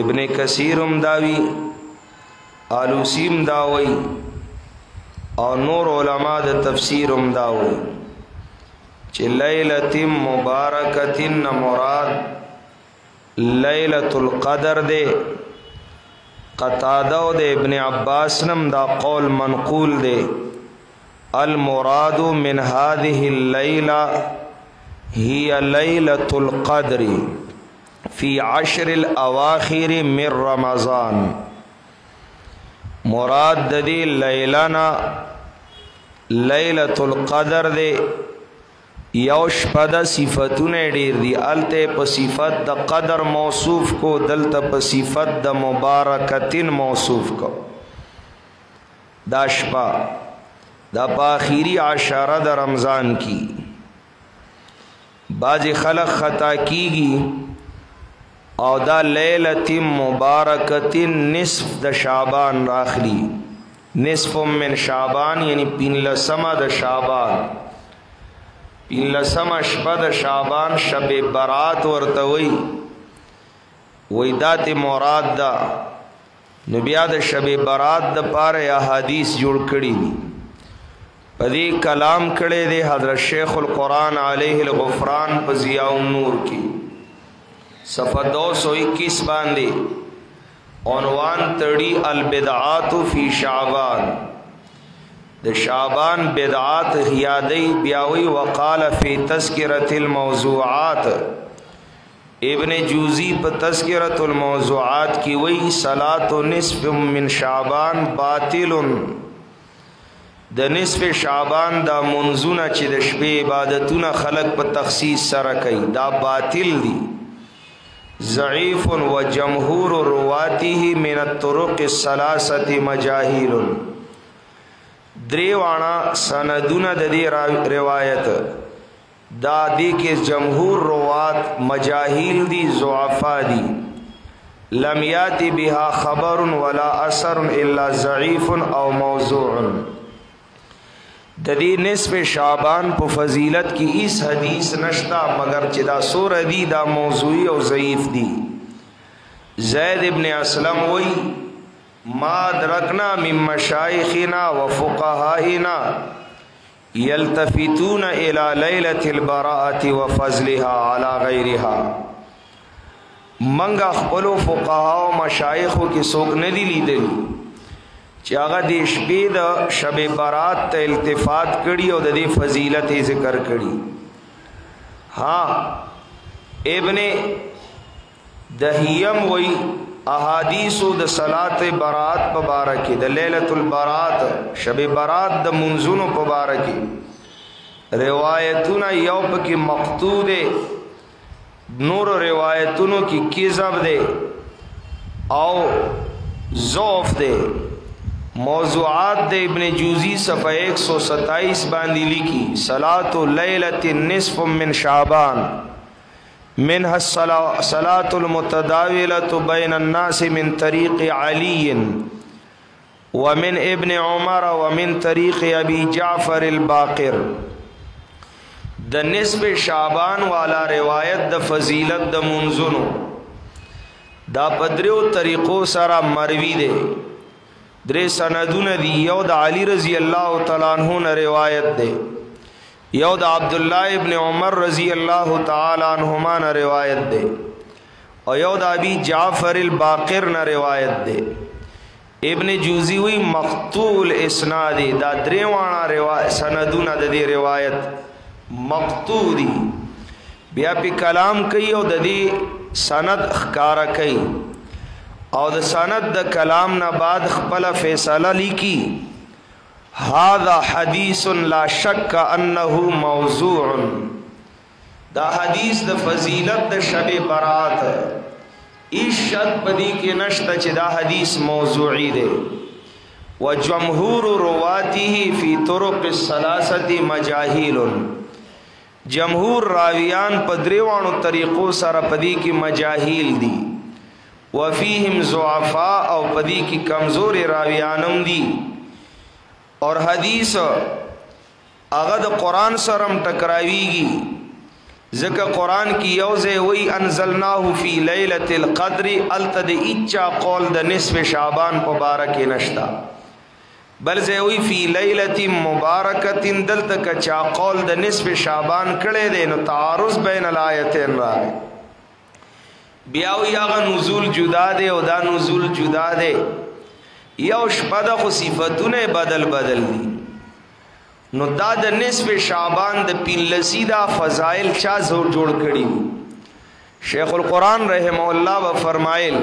ابن کثیرم داوی آلوسیم داوی او نور علما د تفسیرم داوی چې لیلتم مبارکتن مراد لیلۃ القدر ده قتاده او د ابن عباس نم دا قول منقول دی المراد من هذه الليله هي ليله القدر فی عشر الاواخر من رمضان مراد د دې لیله نه لیلۃ القدر دی یو شپه د صفاتونه ډیر دي الته په صفت د قدر موصوف کو دلته په صفت د مبارکتن موصوف کو دا شپه د پاخيري عشره د رمضان کی بعضی خلق خطا کیږی او دا لیلت مبارکت نصف د شعبان راخلی نصف من شعبان یعنی پینلسم د شعبان پینلسم شپه د شعبان شب برات ورتوی وی دات مراد دا نو بیا د شب برات د پاره یا حدیث جوړ کړی دی په دې کلام کړي دی حضرت شیخ القرآن علیه الغفران په ضیاء النور کې صفحه 221 باندې عنوان تړي البدعات فی شعبان د شعبان بدعات یادې بیاوی وقال فی تذکرۃ الموضوعات ابن جوزی په تذکرۃ الموضوعات کې وایي صلات نصف من شعبان باطل د نصف شعبان دا منزونه چې د شپې عبادتونه خلق په تخصیص سره کوي دا باطل دي ضعیف و جمهور رواته من الطرق الثلاثه مجاهیل دریوانا سندونه د دې روایت دا دی کې جمهور روات مجاهیل دی ضعفا دی لم یاتی بها خبر ولا اثر الا ضعیف او موضوع د دې نصف شعبان په فضیلت کې هیڅ حدیث نشتا مگر چې دا سور دی دا موضوعی او ضعیف دی زید ابن اسلم وی ما درکنا من مشایخنا وفقهائنا یلتفتون الی لیلة البراءة وفضلها علی غیرها منګه خپل فقها او مشایخ کې څوک نه دی لیدلی چې هغه د شپې د شب برات ته التفات کړي او د دې فضیلت ذکر کړي ها ابن دهيم وی احادیث د صلات برات په باره کې د ليله البرات شب برات د منځونو په باره کې روایتونه یو پکې مقطوع دي نور روایتونو کې کذب دي او ضعف دي موضوعات د ابن جوزی صفحه 127 باندې لیکي صلات ليله النصف من شعبان منها الصلاة المتداولة بين الناس من طريق علي ومن ابن عمر ومن طريق ابي جعفر الباقر د نسب شعبان والا روایت د فضیلت د منزونو دا پدریو طریقو سره مروی دی درې سندونه دی یو د علی رضی الله تعالی عنہ نه روایت دی یو د عبدالله ابن عمر رضی الله تعالی عنهما نه روایت ده او یو د ابي جعفر الباقر نه روایت ده ابن جوزی وی مقتول اسناد دا درې وانا روایت سندونه د دې روایت مقتول دي بیا په کلام کوي او د دې سند ښکارا کوي او د سند د کلام نه بعد خپل فیصله لیکي هذا حدیث لا شک انه موضوع دا حدیث د فضیلت د شب برات ایش شک پدی کې نشته چې دا حدیث موضوعی دی وجمهور رواته فی طرق الثلاثه مجاهیل جمهور راویان په دریوانو طریقو سره پدی کی مجاهیل دی وفیهم زعفا او پدی کی کمزور راویانم دی اور حدیث هغه د قران سره ټکراویږي ځکه قران کې یو ځای وی انزلناه فی ليله القدر التد اچا قول د نصف شعبان مبارک نشتا بل زوی فی لیلۃ مبارکۃ دلته کچا قول د نصف شعبان کړي دي نو تعارض بین الایتین راغی بیا او یغه نزول جدا دی او دا نزول جدا دی یو شپه د خو صفاتونه بدل بدل دي نو دا د نصف شعبان د پینلسی دا فضائل چا زور جوړ کړی شیخ القرآن رحم الله و فرمایل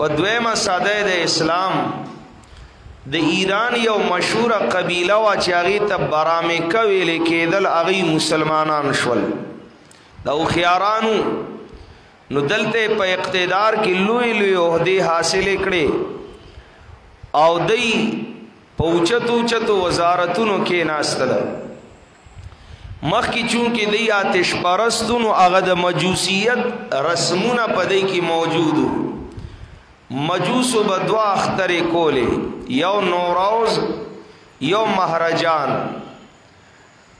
په دویمه صده د اسلام د ایران یو مشهور قبیله وا چې هغه ته برامکه ویل کېدل هغه مسلمانان شول دا خيارانو نو دلته په اقتدار کې لوی لوی عہدی حاصل کړي او دی په اوچت اوچت وزارتونو کې ناشته ده مخکې چون کې دی آتش پرستونو هغه د مجوسیت رسمونه پدې کې موجودو مجوسو به دوا اخترې کولې یو نوروز یو مهرجان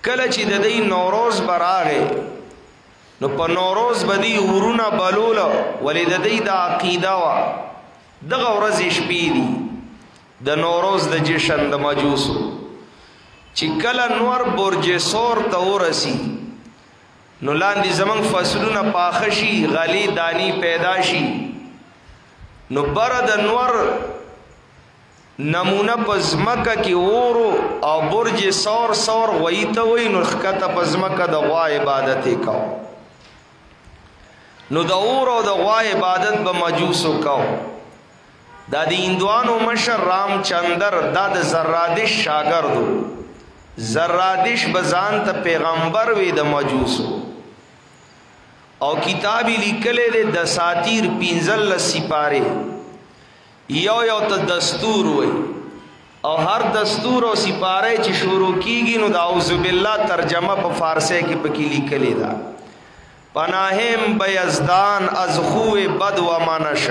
کله چې د دې نوروز براغه نو په نوروز بدی ورونه بلول ولې د دې د عقیده وا دغه ورځ شپې دي د نوروز د جشن د مجوسو چې کله نور برجسور ته ورسی نو لاندې زمنګ فصلونه پاخشي غلي دانی پیدا شي نو بر د نور نمونه پزمکه کې ورو او برج سور سور غوي ته وي نو خکته پزمکه د غوا عبادت وکاو نو د اور او د غوا عبادت به مجوسو کاو دا د هندوانو مشر رام چندر دا د زرادش شاګرد و زرادش به ځان ته پیغمبر وي د مجوسو او کتاب لیکلې د دساتیر پنځل سپاره یو یو ته دستور وي او هر دستور او سپاره چې شروع کیږي نو د اعوذ بالله ترجمه په فارسی کې پکې لیکلې ده پناهیم به یزدان از خو بد و منش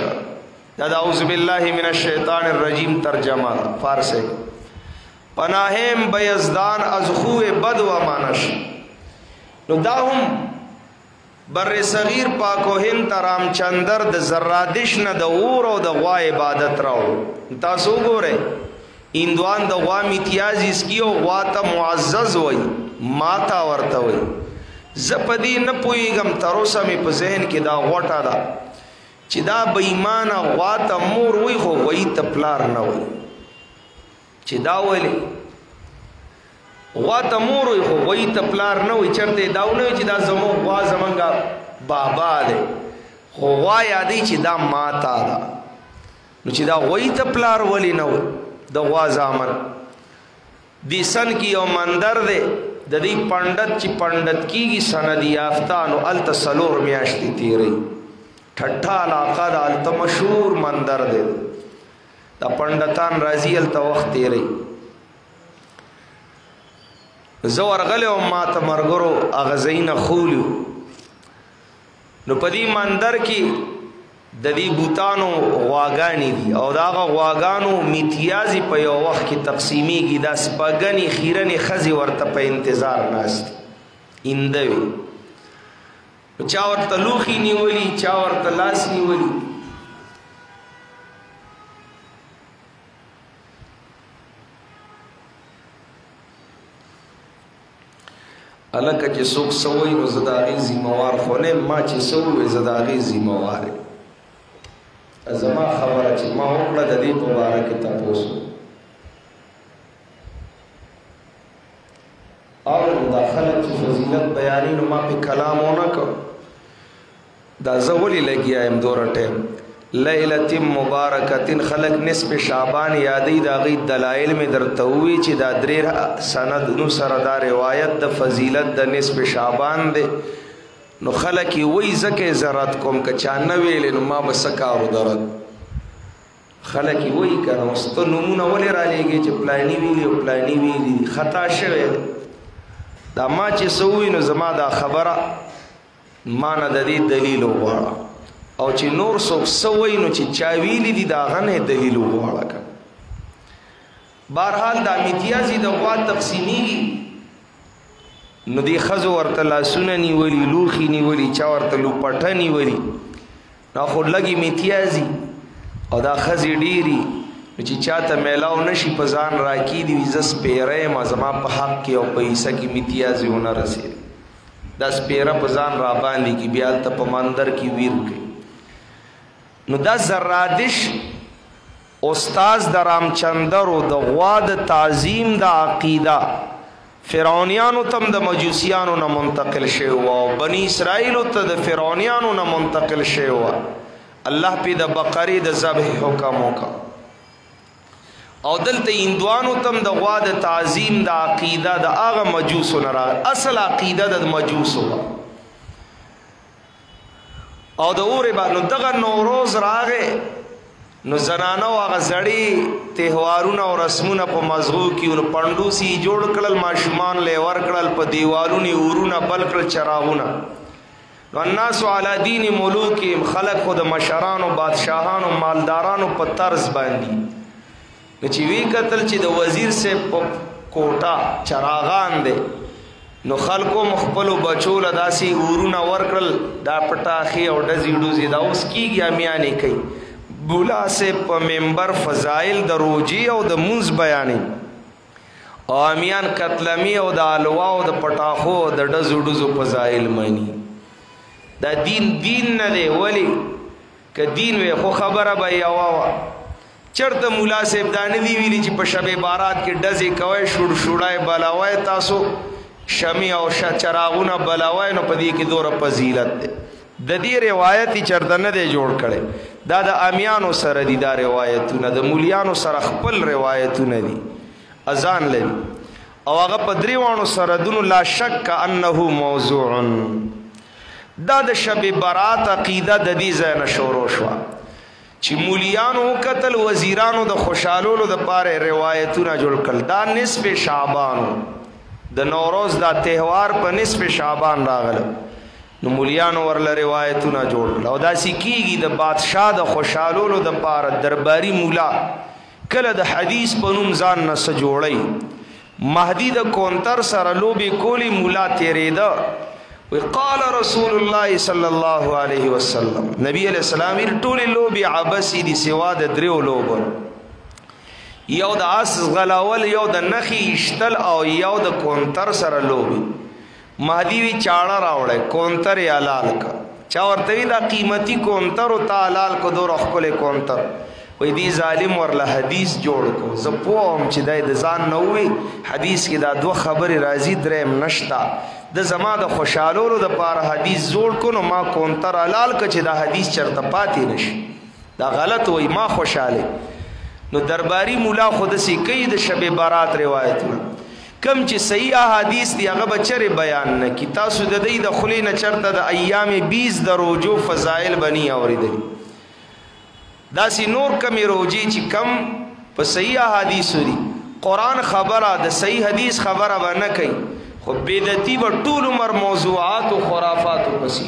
دا اعوذ بالله من الشیطان الرجیم ترجمه فارسی پناهیم به یزدان از خو بد و منش نو دا هم بر صغیر پاکو هند ترام چندر د زرادش نه د اور او د غوا عبادت راو تاسو ګوره هندوان د غوا میتیازی سکی او غوا ته معزز وای ماتا ورته وای زه په دې نه پوهېږم تر اوسه مې په ذهن کې دا غوټه ده چې دا بې ایمانه غوا ته مور وای خو غوی ته پلار نه وای چې دا ولې غوا ته مور وای خو غوی ته پلار نه وای چرته دا ونه چې دا زمو غوا زمونږه بابا دی خو غوا یادې چې دا ماتا ده نو چې دا غوی ته پلار ولی نه وي د غوا زامن دی سن کې یو مندر دی د دې پندت چې پندت کیږي سند یافتانو ال تسلور میاشتې تیری ټټه علاقه د ال مشهور مندر دی د پندتان راځي ال ته وخت تیری زو ورغله او ما ته مرګرو اغزین خولیو نو په دې مندر کې د دې بوتانو غواګانی دي او دا غواګانو میتیازي په یو وخت کې تقسیمیږي دا سپګنی خیرنې خزي ورته په انتظار ناست ایندوي چا ورته لوخي نیولی چا ورته لاس نیولی الکه چې څوک څه وایي نو زه د هغې ذمهوار خو نه یم ما چې څه وویل زه د هغې ذمهوار یم زما خبره چې ما وکړه د دې په باره کې تپوس او دا خلک چې فضیلت بیانې نو ما پې کلام ونه کړ دا زه ولی لګیا یم دوره ټیم لیلت مبارکتن خلق نصف شعبان یادی دا غی دلائل می در تووی چی دا دریر سند نو سر دا روایت دا فضیلت دا نصف شعبان دی نو خلقی وی زکی زرد کم کچا نویلی نو ما بسکارو درد خلقی وی کنو استو نمون اولی را لیگی چی پلانی ویلی و پلانی ویلی خطا شوی دا ما چی سووی نو زما دا خبره مانه د دې دلیل وغواړه او چې نور څوک سوي نو چې چا ویلي دي دا غنه دلیل وغواړه بهرحال دا امتیازي د غوا تقسیمي نو دی خزو ورته لاسونه نیولي لوخي نیولي چا ورته لوپټه نیولي دا خو لګي میتیازي او دا خزي ډيري چې چاته میلاو نشي په ځان راکی دی زس پیره ما زما په حق کې او په حصہ کې میتیازي ونه رسید دا سپیره په ځان را باندې کې بیا ته په مندر کې ویر کې نو دا زرادش استاد د رامچندرو د غوا د تعظیم دا عقیده فرعونیانو ته هم د مجوسیانو نه منتقل شوې وه او بني اسرائیلو ته د فرعونیانو نه منتقل شوې وه الله پې د بقرې د ذبح حکم وکړ او دلته هندوانو تم د غوا د تعظیم د عقیده د هغه مجوسو نه راغله اصل عقیده د مجوسو وه او د اور عبادت نو دغه نوروز راغې نو زنانه او هغه زړی تهوارونه او رسمونه په مزغو کې او پندوسی جوړ کړل ماشومان لې ور کړل په دیوالونو اورونه بل کړل چراغونه نو الناس علی دین ملوکهم خلق خود مشران او بادشاهان او مالداران په طرز باندې نو چې وی قتل چې د وزیر سے په کوټا چراغان دی نو خلکو مخبل بچو لداسي ورونه ورکل دا پټاخي او دزي دوزي دا اوس کیږي امیانې کوي بولا سے په منبر فضائل د روجي او د منز بیانې او امیان قتلمی او د الوا او د پټاخو د دزو دوزو فضائل مانی دا دین دین نه دی ولی که دین وی خو خبره به یوا چرته مولا صاحب دا نه دی ویلی چې په شب بارات کې ډزې کوي شوړ شوړای بلاوای تاسو شمی او چراغونه بلاوای نو په دې کې دوره فضیلت ده د دې روایت چرته نه دی جوړ کړي دا د امیانو سره دي دا روایتونه د مولیانو سره خپل روایتونه دي اذان لري او هغه په دریوانو سره دونو لا شک انه موضوع دا د شب برات عقیده د دې ځای نه شروع شوه چی مولیانو وکتل وزیرانو د خوشالولو د پاره روایتونه جوړ کړل دا نصف شعبانو د نوروز دا تهوار په نصف شعبان راغله نو مولیانو ورل روایتونه جوړ کړل او دا سکیږي د بادشاه د خوشالولو د پاره درباري مولا کله د حدیث په نوم ځان نه څه جوړی مهدی د کونتر سره لوبې کولی مولا تیریده وی قال رسول الله صلی الله علیه وسلم نبی علیہ السلام ویل ټولې لوبې عبسی دي سوا د دریو لوبو یو د اس غلاول یو د نخی اشتل او یو د کونتر سره لوبې مهدی وی چاړه راوړی کونتر یې حلال که چا ورته وی دا قیمتي کونتر او تا حلال که دور خپل کونتر وې دی ظالم ورله حدیث جوړ کو زه پوهم چې دای د ځان نه وی حدیث کې دا دوه خبرې راځي درېم نشتا د زما د خوشالولو د پاره حدیث جوړ کو نو ما کونتر حلال که چې دا حدیث چرته پاتې نشي دا غلط وای ما خوشاله نو درباری مولا خود سي کوي د شب برات روایتونه کوم چی صحیح احادیث دی هغه به چری بیان نه کی تاسو ددی د خلی نه چرته د ایام بیز د روجو فضائل بنی اوریدلی داسی نور کمی روجی چی کم په صحیح احادیث دی قران خبره د صحیح حدیث خبره به نه کوي خو بدعتي به ټول عمر موضوعات او خرافات پسې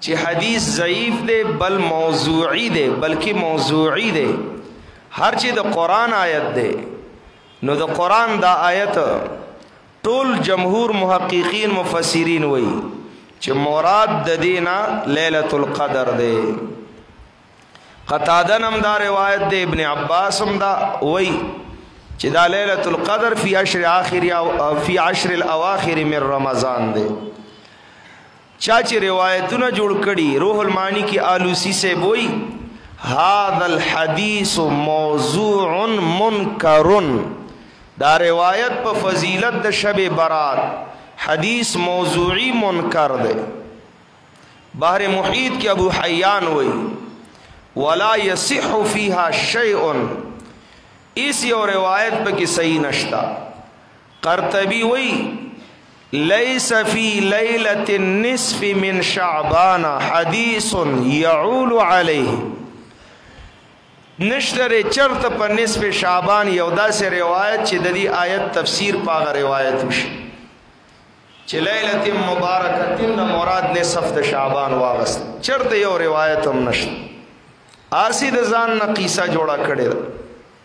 چې حدیث ضعیف دی بل موضوعی دی بلکې موضوعی دی هر چې د قران آیت دی نو د قران دا آیت ټول جمهور محققین مفسرین وای چې مراد د دینا ليله القدر دی قتاده نم دا روایت دی ابن عباس هم دا وای چې دا ليله القدر فی عشر اخر او فی عشر الاواخر من رمضان دی چا چې روایتونه جوړ کړي روح المعانی کې آلوسی سے بوئی هذا الحديث موضوع منکر دا روایت په فضیلت د شب برات حدیث موضوعی منکر دی بحر محیط کې ابو حیان وای ولا یصح فیها شیء اس یو روایت په کې صحیح نشتا قرطبی وای ليس في ليلة النصف من شعبان حديث يعول عليه نشتره چرته په نصف شعبان یو داسې روایت چې د دې آیت تفسیر پاغه روایت وشي چې ليله مبارکه تن مراد نصف د شعبان واغست چرته یو روایت هم نشته آسی د ځان نه قصه جوړه کړې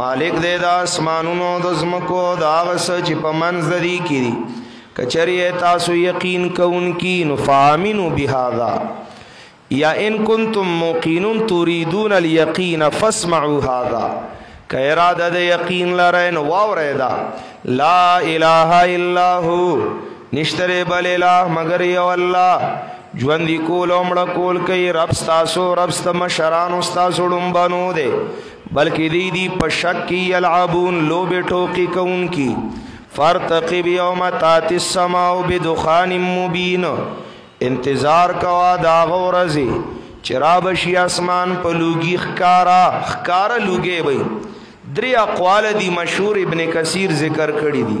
مالک دې د اسمانونو د زمکو دا غس چې په منځ دي کړي کچری تاسو یقین کوونکی نو فامنو بهذا یا ان کنتم موقنون تريدون اليقین فاسمعوا هذا که اراده د یقین لره نو واورئ دا لا اله الا هو نشتره بل اله مگر یو الله ژوند کول او مړ کول کوي رب تاسو رب ست مشران تاسو ډم بنو دي بلکې دی دی په شک کې یلعبون لوبې ټوکې کوونکي فرتقب یوم تات السماء بدخان مبین انتظار کوا دا غورځي چې را بشي اسمان په لوګي ښکارا ښکارا لوګي وي درې اقوال دي مشهور ابن کثیر ذکر کړی دي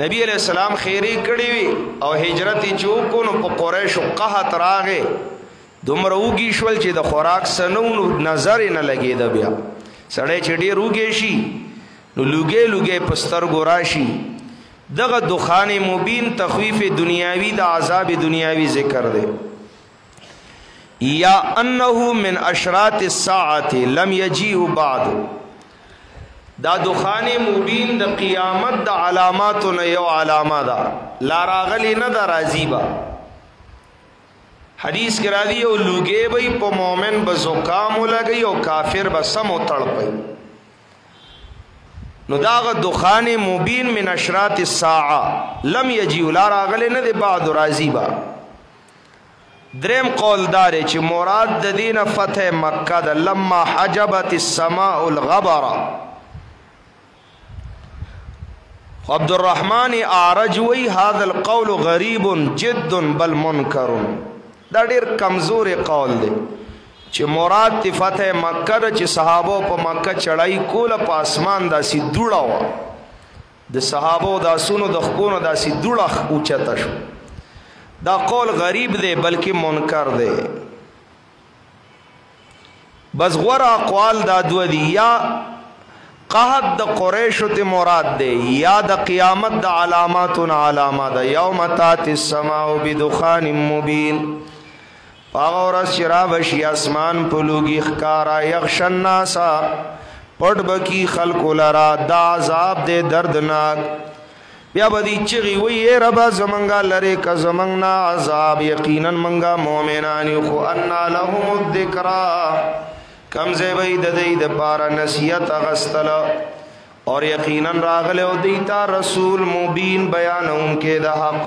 نبی علیہ السلام خیری کړی وی او هجرت چوکو نو په قریشو قحط راغې دومره وګی شول چې د خوراک سنو نظر نه لګی د بیا سړی چې ډیر وګی شي نو لوګې لوګې پستر ګوراشي دغه دخان مبین تخویف دنیاوی د عذاب دنیاوی ذکر دی یا انه من اشراط الساعه لم یجیء بعد دا دخان مبین د قیامت د علاماتو نه یو علامه ده لا راغلی نه ده راضی با حدیث کې راځي یو لوګي به په مؤمن به زکام لګي او کافر به سم تړپي نو داغه دخان مبین من اشرات الساعه لم یجی ولا راغله نه دی بعد راضی با دریم قول دا دی چې مراد د دې نه فتح مکه ده، لما حجبت السماء الغبر. خو عبدالرحمن اعرج وایي هذا القول غریب جد بل منکر دا ډیر کمزورې قول دی چې مراد تی فتح مکه ده چې صحابه په مکه چړای کوله په اسمان داسې دوړه وه د صحابو د اسونو د خپو نه داسې دوړخ اوچته شو دا قول غریب دی بلکې منکر دی بس غور اقوال دا دو دی یا قهد د قریشو ته مراد دی یا د قیامت د علاماتون علامه ده یوم تات السماء بدخان مبین په هغه ورځ چې را به شي اسمان په لوګي ښکاره یغش الناس پټ به کي خلکو لرا دا عذاب دی دردناک بیا به دي چغي وي ای رب زمنګا لره ک زمنګ نا عذاب یقینا منګا مؤمنان خو ان لهم الذکر کم زه به د دې د پارا نصیحت غستل اور یقینا راغله او دیتا رسول مبین بیانون کې د حق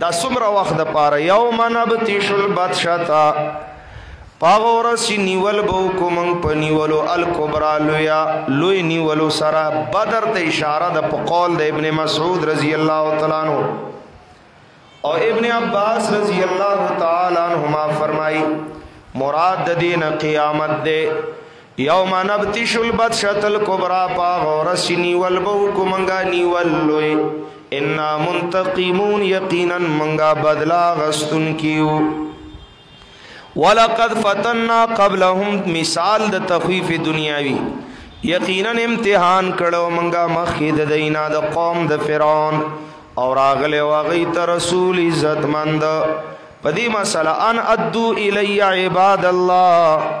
دا څومره وخت د پاره یوم نبتش البتشتا پاغه ورځ چې نیول به وکړو موږ په نیولو الکبرا لویا لوی نیولو سره بدر ته اشاره ده په قول د ابن مسعود رضی الله تعالی عنہ او ابن عباس رضی الله تعالی عنہما فرمایي مراد د دین قیامت ده یوم نبتش البتشت الکبرا پا غورسی نیول بو کمنگا نیول لوی انا منتقیمون یقینا منگا بدلا غستن کیو ولقد فتننا قبلهم مثال د تخویف دنیاوی یقینا امتحان کړو منګه مخې د دینا د قوم د فرعون او راغله وغی ته رسول عزت مند پدی مسله ان ادو الی عباد الله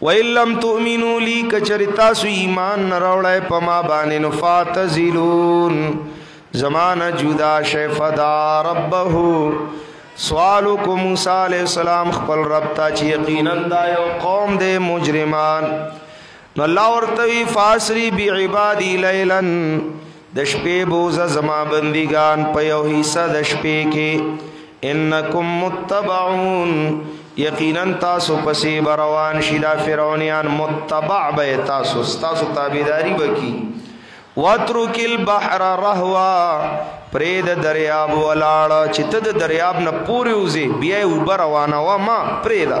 وَإِن لَّمْ تُؤْمِنُوا لِي که چېرې تاسو ایمان نه راوړی په ما باندې نو فَاعْتَزِلُونِ زما نه جدا شئ فَدَعَا رَبَّهُ سوال وکړو موسی علی السلام خپل رب ته چې یقینا دا یو قوم دی مجرمان نو الله ورته فاسری بعبادی لیلا د شپې بوزه زما بندګان په یو حصہ د شپې کې انکم متبعون یقینا تاسو پسې بروان شي دا فرعونیان متبع به تاسو تاسو تابعداري وکي واترک البحر رهوا پرې د دریاب ولاړ چې ته د دریاب نه پورې وځې بیا یې وبر روانه و ما پرې دا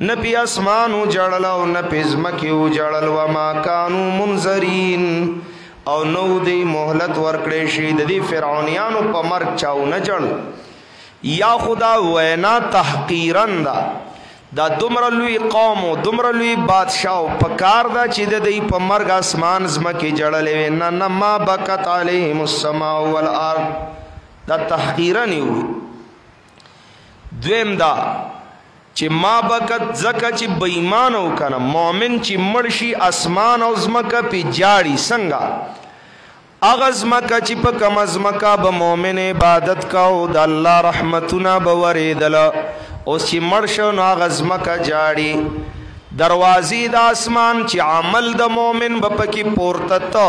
نه پی اسمان و جړل او نه پی زمکی و جړل و ما کانو منظرین او نو دی مهلت ورکړی شي د دې فرعونیانو په مرګ چاو نه جړل یا خدا وینا تحقیرن دا دا دومره لوی قوم او دومره لوی بادشاہ په کار دا چې د دې په مرګ اسمان زمکه جړلې وي نه نه ما بکت علیهم السما والارض دا تحقیرن یو دویم دا چې ما بکت زکه چې بېمان او کنه مؤمن چې مرشي اسمان او زمکه په جاړي څنګه اغه زمکه چې په کم زمکه به مؤمن عبادت کاو د الله رحمتونه به ورېدل او چې مرشو نو اغه زمکه جاړي دروازې د اسمان چې عمل د مؤمن به پکې پورته ته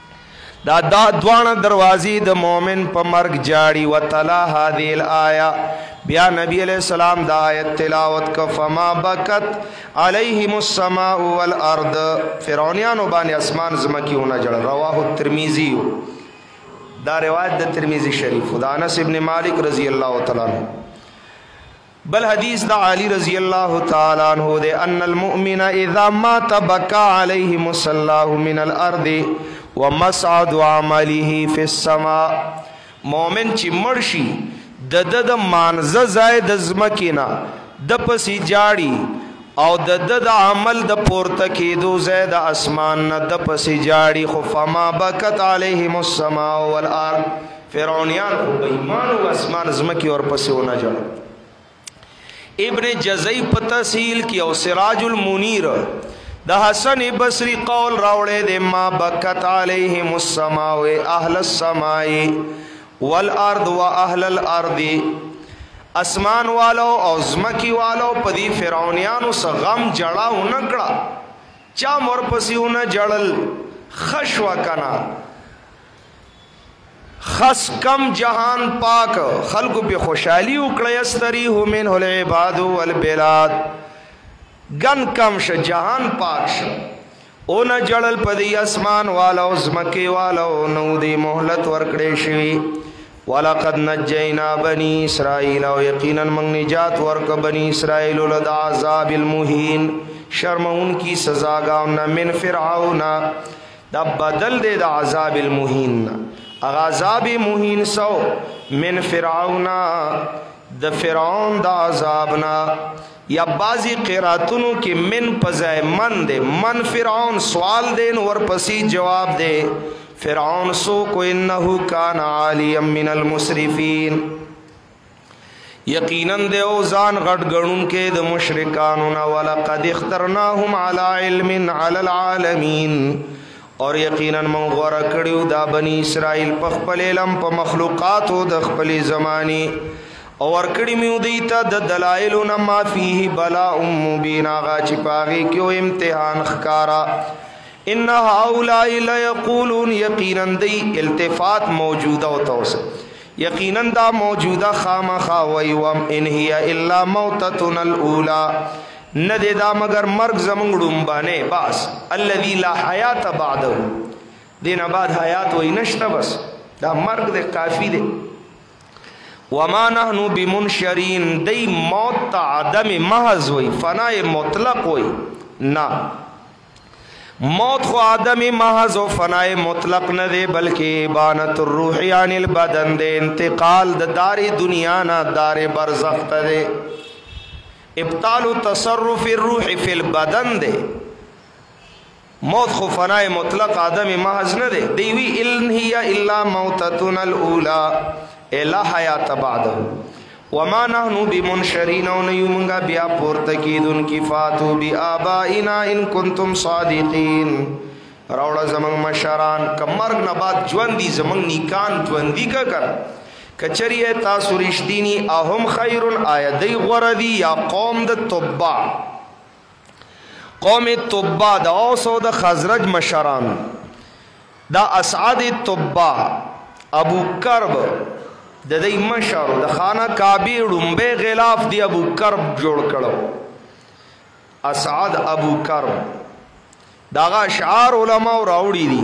دا دا دوانه دروازی د مومن په مرګ جاړي وتلا هذه الايه بیا نبی علیہ السلام دا آیت تلاوت ک فما بکت علیہم السماء والارض فرعونانو باندې اسمان زمکیونه جړ رواه الترمذی دا روایت د ترمذی شریف دا انس ابن مالک رضی الله تعالی عنہ بل حدیث د علی رضی الله تعالی عنہ د ان المؤمن اذا ما تبقى عليه مصلاه من الارض ومسعد عمله في السماء مؤمن چې مرشي د د د مانزه ځای د زمکینا د پسې جاړي او د د د عمل د پورته کېدو ځای د اسمان نه د پسې جاړي خو فما بکت علیهم السماء والارض فرعونیان خو به ایمان او اسمان زمکی اور پسې ونه جوړ ابن جزئی په تحصیل کې او سراج المنیر د حسن بصری قول راوړې د ما بکت علیهم السما و اهل السماء والارض واهل الارض اسمان والو او زمکی والو په دې فرعونیانو سره غم جړا ونکړه چا مور پسیونه جړل خشوا کنا خس کم جهان پاک خلکو په خوشحالي وکړی استریح منه العباد والبلاد ګن کم شه جهان پاک شه او نه جړل په دی اسمان والا او زمکی والا او نو دی مهلت ورکړې شوی ولقد نجینا بنی اسرائیل او یقینا موږ نجات ورک بنی اسرائیل له عذاب المهین شرمون کی سزاګاو نه من فرعون دا بدل دی د عذاب المهین نه هغه عذاب مهین سو من فرعون د فرعون د عذاب نه یا بعضی قراتونو کې من پزای من دی من فرعون سوال دین ورپسې جواب دی فرعون سو کو انه کان عالیا من المسرفین یقینا د او ځان غټ غړون کې د مشرکانو نه ولقد اخترناهم علی علم علی العالمین اور یقینا من غره کړیو دا بنی اسرائیل په خپل علم په مخلوقاتو د خپل زمانی او ور کړی میو دیتا د دلایل نه ما فيه بلا ام مبینا غا چې پاغي کې امتحان خکارا ان هؤلاء لا یقولون یقینا دی التفات موجوده او توسه یقینا دا موجوده خامخا ویوم ان هی الا موتتنا الاولى نه دی دا مگر مرګ زمونږ ډومبانه باس الذي لا حیات بعده دینه بعد حیات وای نشته بس دا مرګ دی کافی دی وما نحنو بمنشرین دی موت عدم محض وای فنا مطلق وای نه موت خو آدم محض و فنای مطلق نه دی بلکې بانت الروح عن البدن دی انتقال د دار دنیا نه دار برزخ ته دی ابطال تصرف الروح فی البدن دی موت خو فنای مطلق آدم محض نه دی دی وی الن هی الا موتتنا الاولى الا حیات بعده وما نحن بمنشرین او نه یومنګا بیا پورته کیدون کی فاتو بی آبائنا ان کنتم صادقین راوړه زمنګ مشران کمرګ نه بعد ژوند دي زمنګ نیکان ژوند دي کا کړ کچری تاسو رښتینی اهم خیرن آیدی غردی یا قوم د تبع قوم تبا د اوس او د خزرج مشران دا اسعد تبا ابو کرب د دې مشر د خانه کعبه ړومبه غلاف دی ابو کرب جوړ کړو اسعد ابو کرب داغه اشعار علما راوړي دي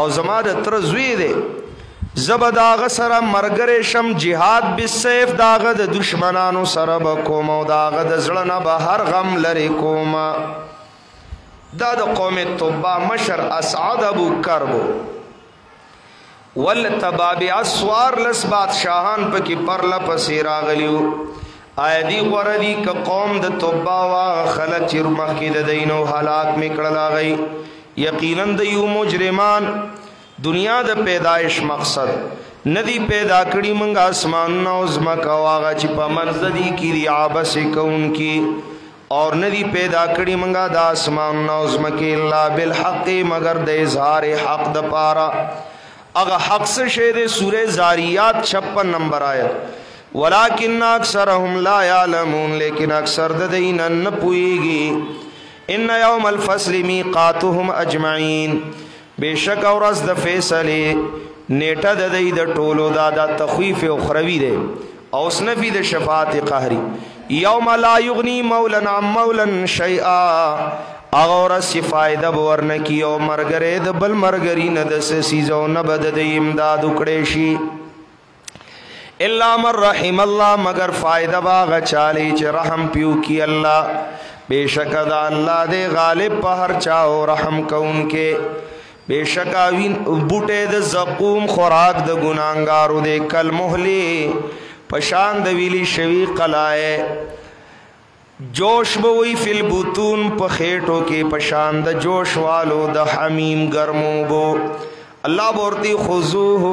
او زما د تر زوی دی زب داغ سره مرګره شم جهاد بالسيف داغ د دشمنانو سره بکوم او داغ د زړه نه به هر غم لري کوم دا د قوم توبه مشر اسعد ابو کربو ول تبابع اسوار لس بادشاہان پکې پرله پسې راغلیو آیا دی غوره دی که قوم د توبا وا خلق چیر مخکی د دینو حالات میکړل آغی یقینا د یو مجرمان دنیا د پیدایش مقصد ندی پیدا کړی منګه اسمان نو زمکا واغه چې په منځ دی کې دی عبس کون کی اور ندی پیدا کړی منګه د اسمان نو زمکه الا بالحق مگر د اظهار حق د پاره هغه حق څه شی دی؟ سوره ذاریات چھپن نمبر آیت ولکن اکثرهم لا یعلمون لیکن اکثر د دوی نه نه پوهېږي ان یوم الفصل میقاتهم اجمعین بېشک ورځ د فیصلې نیټه د دوی د ټولو دا د تخویف اخروي دی اوس نفی د شفاعت قهری یوم لا یغنی مولا عن مولا شیئا هغه ورځ چې فائدہ به ورنکي او مرګره د بل مرګري نه د سیزو نه بد د امداد وکړي شي الا من رحم الله مگر فائدہ باغ چالي چې رحم پیو کی الله بشک دا الله دې غالب په هر چا او رحم کون کې بېشکه وین بوټی د زقوم خوراک د ګناهګارو دی کلمهلې په شان د ویلي شوي قلایې جوش به وی فی البطون په خېټو کې په شان د جوش والو د حمیم ګرمو بو الله ورته خذوه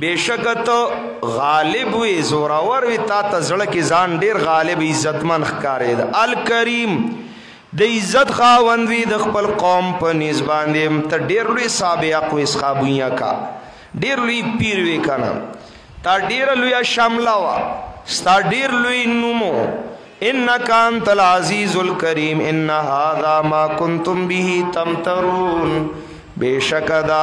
بېشکه ته غالب وې، زورور وې، تا ته زړه کې ځان ډېر غالب، عزتمن ښکارېده. الکریم، د عزت خاوند وې، د خپل قوم په نس باندې هم ته ډېر لوی سابق وې، سخابونیا کا، ډېر لوی پیر وې که نه؟ تا ډېره لویه شمله وه، ستا ډېر لوی نوم و. انک انت العزیز الکریم ان هذا ما کنتم به تمترون بېشکه دا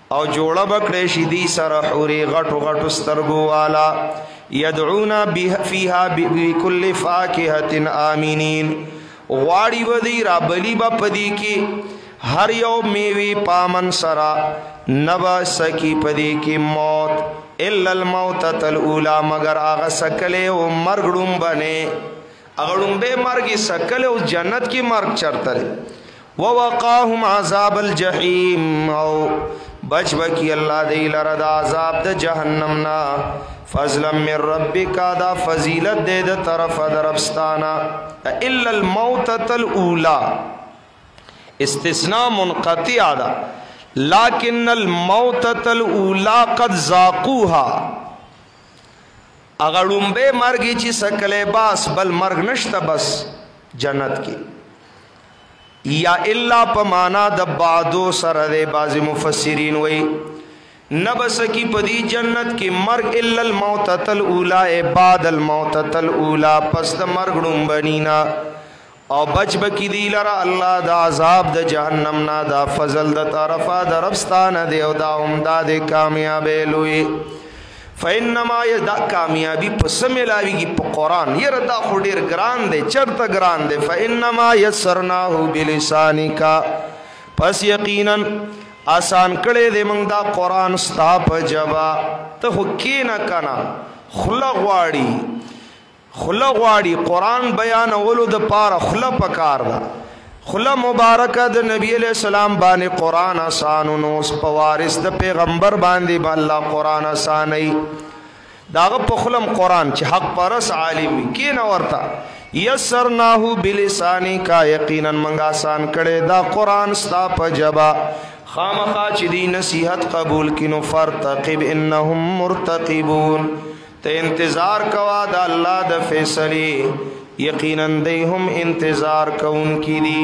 او جوړه بکړې شي دی سره حوري غټو غټو سترګو والا يدعونا فيها بكل فاكهه امينين غواړي ودی را بلی با پدی کی هر یو میوی پامن سرا نبا سکی پدی کی موت الا الموت الاولى مگر هغه سکلې او مرګړم بنه هغه لومبه مرګ سکل او جنت کې مرګ چرته دی ووقاهم عذاب الجحیم او بچ بکی الله دی لره د عذاب د جهنم نا فضلا من ربک دا فضیلت دې د طرف دربستانا الا الموت الاولى استثناء منقطع ده لكن الموت الاولى قد ذاقوها هغه ړومبه مرګ چې سکلې باس بل مرګ نشته بس جنت کې یا الا په معنا د بعدو سره د بعضی مفسرین وای نبس کی پدی جنت کې مرګ الا الموت تل اولا بعد الموت تل اولا پس د مرګ ړومبنینا او بچ به کی دی لره الله د عذاب د جهنم نه دا فضل د طرفه د ربستانه دی او دا هم دا د کامیابی لوی فینما یدا کامیابی پس ملاوی کی په قران یره دا خو ډیر ګران دی چرته ګران دی فینما یسرناه بلسانک پس یقینا آسان کړي دې موږ دا قران ستا په جواب ته خو کینا کنا خلا غواړي خوله غواړي قران بیانولو د پاره خوله پکار ده خوله مبارکه د نبی علیہ السلام باندې قران آسانو نو په وارث د پیغمبر باندې با الله قران آساني داغه په خلم قران چې حق پرس عالم وي کې نه ورتا یسرناه بلسانی کا یقینا منګه آسان کړي دا قران ستا په جبا خامخا چې دی نصیحت قبول کینو فرتقب انهم مرتقبون ته انتظار کوا د الله د فیصله یقینا دی هم انتظار کون کی دی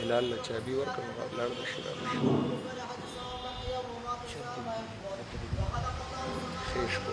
هلال له چابي ورکړ نو لاړ د شي لاړ شي خیش کو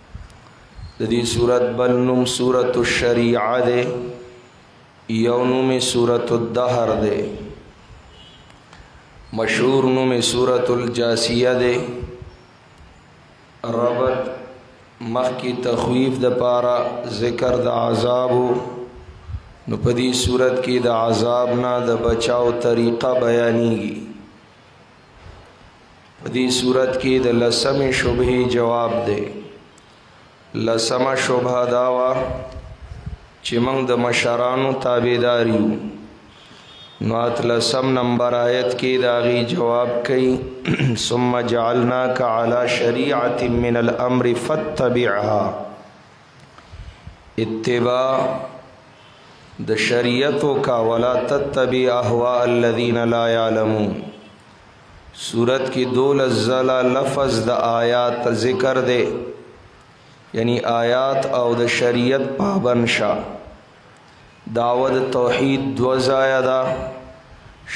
د دې صورت بل نوم صورت الشریعه ده یو نوم صورت الدهر ده مشهور نوم صورت الجاسیه ده ربط مخکی تخویف د پاره ذکر د عذاب نو په دې صورت کې د عذاب نه د بچاو طریقه بیانېږي په دې صورت کې د لسمې شبهې جواب دی لسمه شبهه دا وه چې موږ د مشرانو تابعدار یو نو اتلسم نمبر آیت کې د هغې جواب کوي ثم جعلناک علی شریعة من الامر فاتبعها اتباع د شریعت کا ولا تتبع اهواء الذين لا يعلمون صورت کې دول زلا لفظ د آیات ذکر دی یعنی آیات او د شریعت پابند شه داود توحید دو ځای دا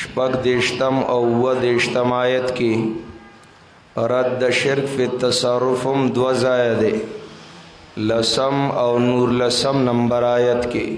شپږ دیشتم او و دیشتم آیت کې رد شرک فی تصرفم دو ځای دی لسم او نور لسم نمبر آیت کې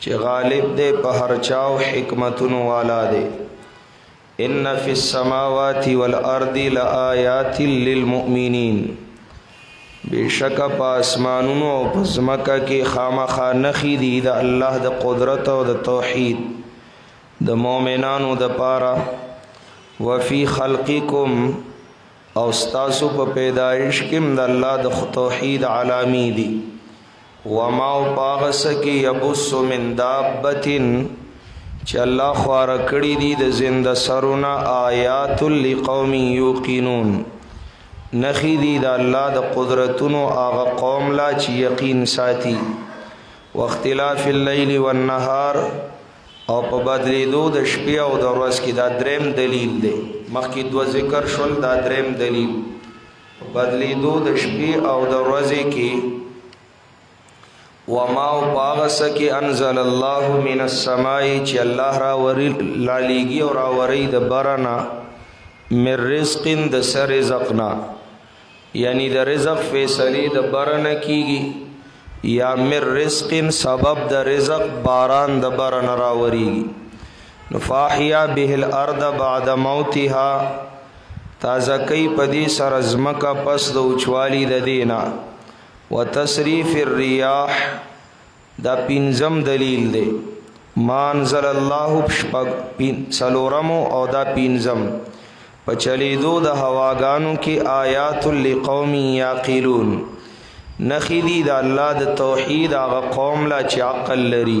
چې غالب دی په هر چا او حکمتونو والا دی ان فی السماوات والارض لآیات للمؤمنین بشک په اسمانونو او په ځمکه کې خامخا نخې دي د الله د قدرت او د توحید د مؤمنانو د پاره وفي خلقکم او ستاسو په پیدایش کې د الله د توحید علامی دي وما او پاغه سکی یبس من دابتن چې الله خوار کړی دی د زند سرونه آیات لقوم یوقنون نخی دی د الله د قدرتونو هغه قوم لا چې یقین ساتي واختلاف الليل والنهار او په بدلیدو د شپې او د ورځ کې دا دریم دلیل دی مخکې دو ذکر شول دا دریم دلیل بدلیدو د شپې او د ورځې کې وما او پاغس کې انزل الله من السماء چې الله را وری لالیږي او را وری د برنا من رزق د سر رزقنا یعنی د رزق فیصله د برنا کیږي یا من رزق سبب د رزق باران د برنا را وریږي نفاحیا به الارض بعد موتها تازه کوي په دې سره ځمکه پس د اوچوالي د دینا وتصریف الرياح دا پنځم دلیل دی مانزل الله شپږ څلورمو او دا پنځم په چلیدو د هواګانو کې آیات لقوم یاقلون نخیدی د الله د توحید هغه قوم لا چې عقل لري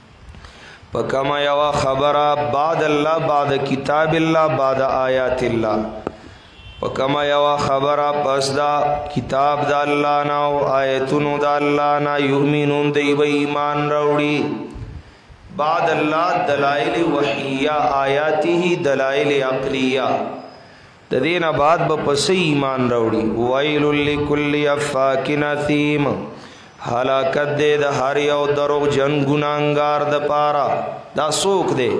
په کما یو خبره بعد الله بعد کتاب الله بعد آیات الله په کما یو خبره پس دا کتاب د الله نه او آیتونو د الله نه یؤمنون دی به ایمان راوړي بعد الله دلائل وحیه آیاته دلائل عقلیه د دې نه بعد به په څه ایمان راوړي ویل لکل افاک نثیم هلاکت دې د هر یو دروغ جن ګناګار د پاره دا څوک دی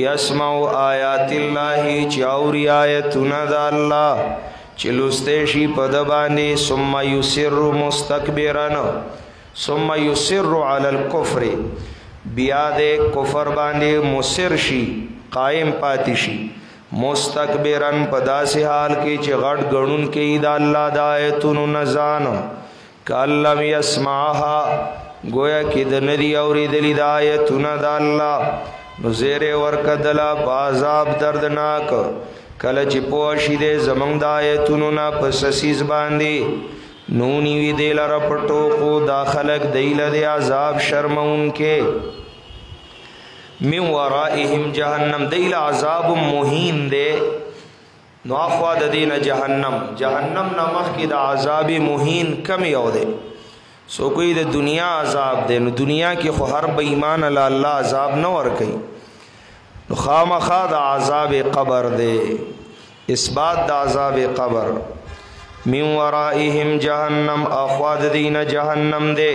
یسمع آیات الله چې اوري آیتونه د الله چې لوستې شي په د باندې ثم یسر مستكبرا ثم یسر علی الكفر بیا د کفر باندې مصر شي قائم پاتې شي مستكبرا په داسې حال کې چې غټ غړون کې د الله د آیتونو نزان کلم يسمعها گویا کې د ندی اوریدلې د آیتونه د الله نو زیره ورکدلا بازاب دردناک کله چې پوښی دې زمنګ د آیتونو نه پس سیس باندې نونی وی دې لره پټو کو داخلك دیل دې عذاب شرمون کې من ورائهم جهنم دیل عذاب مهین دی نو اخوا د دین جهنم جهنم نمخ کې د عذاب مهین کم یو دی سو کوئی د دنیا عذاب دی نو دنیا کې خو هر بې ایمان الله الله عذاب نه ور کوي نو خامخا د عذاب قبر دی اثبات د عذاب قبر من ورائهم جهنم اخوا د دین جهنم دی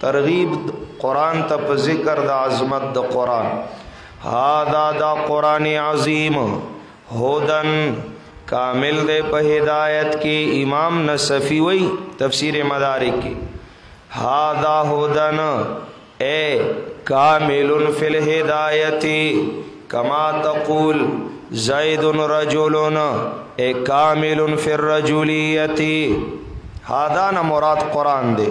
ترغیب قران ته په ذکر د عظمت د قران هاذا دا قران عظیم هودن کامل دے په هدایت کې امام نصفی وی تفسیر مدارک کې هاذا هودن اے کامل فی الهدایت کما تقول زید رجل اے کامل فی الرجولیت هاذا نه مراد قران دی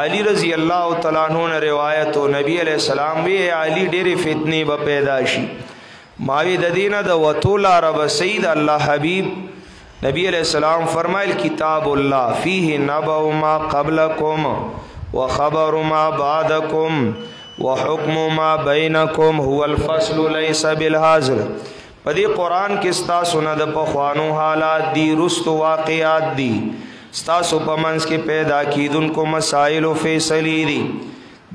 علی رضی الله تعالی عنہ نے روایت او نبی علیہ السلام وی علی ډېر فتنی به پیدا شي ماوی د دینه د وتو لار به سید الله حبیب نبی علیہ السلام فرمایل کتاب الله فيه نبأ ما قبلکم وخبر ما بعدکم وحكم ما بينكم هو الفصل ليس بالحاضر په دې قرآن کې ستاسو نه د پخوانو حالات دي رستو واقعات دي ستاسو په منځ کې پیدا کیدونکو مسائل او فیصلې دي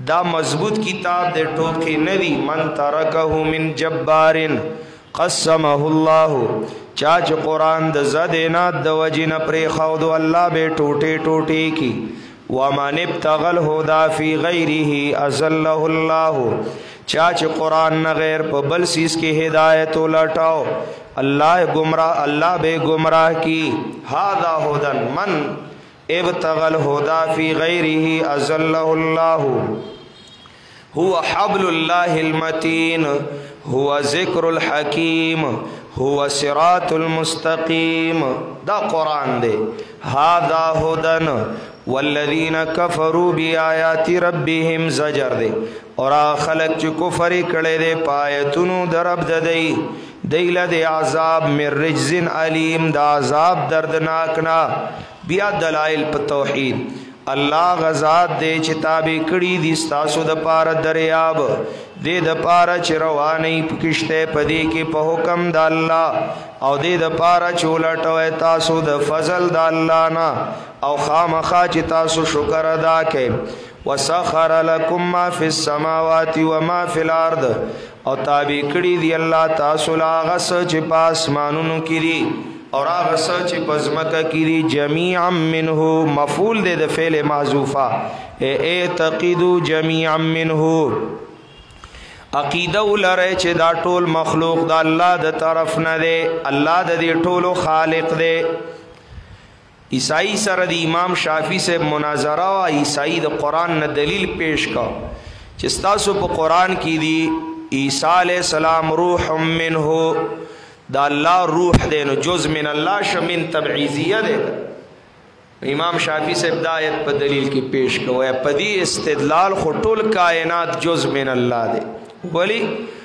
دا مضبوط کتاب د ټوکی نه دی من ترکه من جبارن قسمه الله چا چې قران د زدینات د وجنه پرې خو د الله به ټوټه ټوټه کی ومن ابتغى الهدى في غيره ازله الله چا چې قران نه غیر په بل سیس کې هدایت ولټاو الله گمراه الله به گمراه کی هاذا هدن من ابتغل هدا فی غیره ازله الله هو حبل الله المتين هو ذکر الحکیم هو صراط المستقیم دا قران دی هاذا هدن والذین کفروا بیاات ربهم زجر دی اور خلق چې کفر کړي دي پایتونو درب ددی دیل دی عذاب من رجزن علیم دا عذاب دردناکنا بیا دلائل په توحید، الله هغه ذات دی چې تابع کړي دي ستاسو دپاره دریاب، دې دپاره چې روانئ په کښتۍ په دې کې په حکم د الله او دې دپاره چې ولټوئ تاسو د فضل د الله نه او خامخا چې تاسو شکر ادا کړئ. وسخر لکم ما فی السماوات وما فی الارض او تابع کړی دی الله تاسو لا غس چې پاس مانونو کړي او را غس چې پزمکه کړي جميعا منه مفعول دی د فعل معذوفه اي اعتقدوا جميعا منه عقیده ولره چې دا ټول مخلوق د الله د طرف نه دی الله د دې ټولو خالق دی عیسائی سره د امام شافعی صاحب مناظره وه عیسائی د قرآن نه دلیل پیش که چه ستاسو په قرآن کی دی عیسی علیه السلام روح منه دا الله روح دی نو جز من الله شمن تبعیزیه دی امام شافعی صاحب دا آیت په دلیل کې پیش کوی په دې استدلال خو ټول کائنات جز من الله دی ولی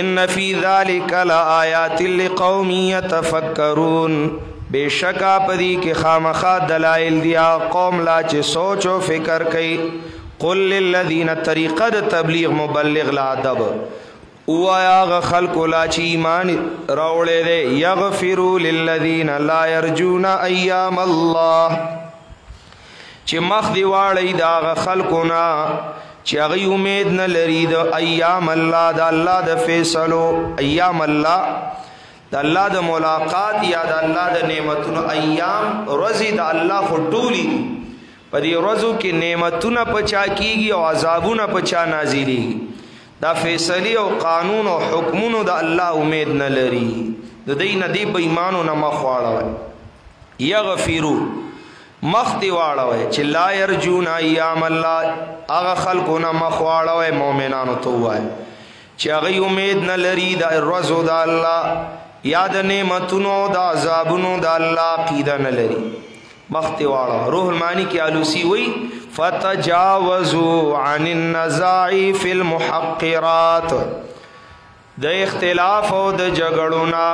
ان فی ذلک لآیات لقوم یتفکرون بشکا پدی کې خامخا دلائل دیا قوم لا چې سوچ او فکر کوي قل للذین طریقه د تبلیغ مبلغ لا ادب او هغه خلق لا چې ایمان راوړې دي یغفروا للذین لا یرجون ایام الله چې مخ دی واړی دا غ خلکو نه چې هغه امید نه لري د ایام الله د الله د فیصلو ایام الله د الله د ملاقات یا د الله د نعمتونو ایام رضی د الله خټولی په دې ورځو کې نعمتونه پچا کیږي او عذابونه پچا نازلی دا فیصله او قانون او حکمونو د الله امید نه لري د دې نه دی بې ایمانو نه مخواړه یغفرو مخ دی واړوي چې لا يرجون ايام الله هغه خلقونه مخ واړوي مؤمنانو ته وای چې هغه امید نه لري د ورځو د الله یا د نعمتونو د عذابونو د الله عقیده نه لري مخ دی واړوي روح المانی کې الوسی وای فتجاوزوا عن النزاع في المحقرات د اختلاف او د جګړو نه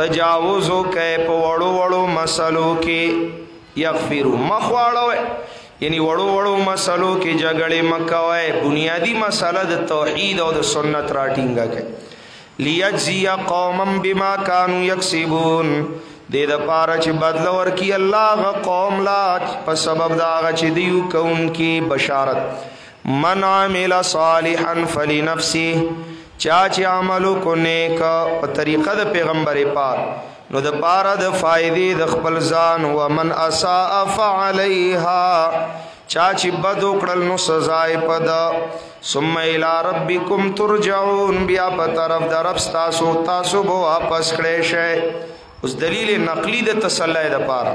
تجاوز وکړئ په وړو وړو مسلو کې یغفرو مخ واړوئ یعنی وړو وړو مسلو کې جګړې مکوي بنیادی مسله د توحید او د سنت راټینګه کوي لیجزی قوما بما كانوا یکسبون دې د پاره چې بدل ورکی الله غ قوم لا په سبب دا غ چې دیو کون کې بشارت من عمل صالحا فلنفسه چا چې عمل کو نیک په طریقه د پیغمبر پاک نو د پاره د فائدې د خپل ځان و من اساء فعليها چا چې بد وکړل نو سزا یې پدا ثم الى ربكم ترجعون بیا په طرف د رب تاسو تاسو به واپس کړئ شئ اوس دلیل نقلی د تسلی د پاره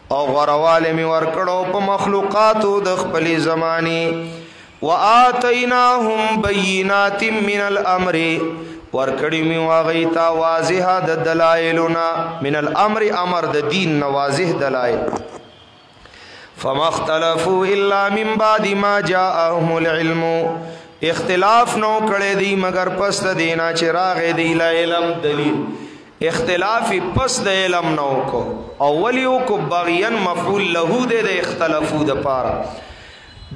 او غورواله می ورکړو په مخلوقاتو د خپل زمانه واتیناهم بینات من الامر ورکړی می واغیتا واضح د دلایلنا من الامر امر د دین نه واضح دلایل فمختلفو الا من بعد ما جاءهم العلم اختلاف نو کړی دی مگر پس د دینا چې راغې دی علم دلیل اختلاف یې پس د علم نه وکړو او ولی وکړو بغیا مفعول له دی د اختلافو د پاره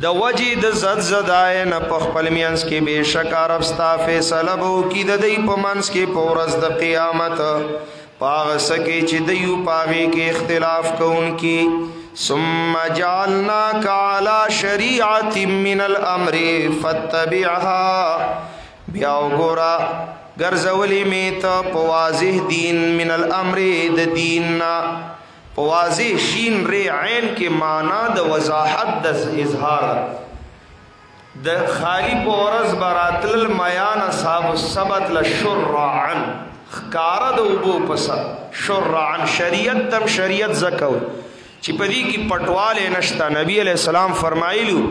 د وجی د زد زدای نه په خپل مینس کې بشک عرب ستا فیصله بو کی د دې په منس کې پورز د قیامت پاغ سکه چې د یو پاغه کې اختلاف کوونکی ثم جعلنا کعلا شریعت من الامر فتبعها بیا وګورا ګرځولې می ته په واضح دین من الامر د دین نا په واضح شین ری عین کې معنا د وضاحت د اظهار د خالی په ورځ براتل میان اصحاب السبت لشرعا خکار د وبو پس شرعا شریعت تم شریعت زکو چې په دې کې پټواله نشته نبی علی السلام فرمایلو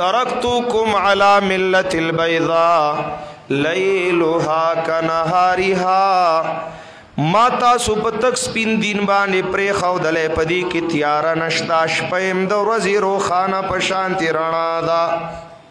ترکتکم علی ملت البیضاء لیلها کنهارها ما تاسو په تک سپین دین باندې پرې خو دلې پدی کې تیار نشتا شپه هم د ورځې روخانه په شانتی رڼا ده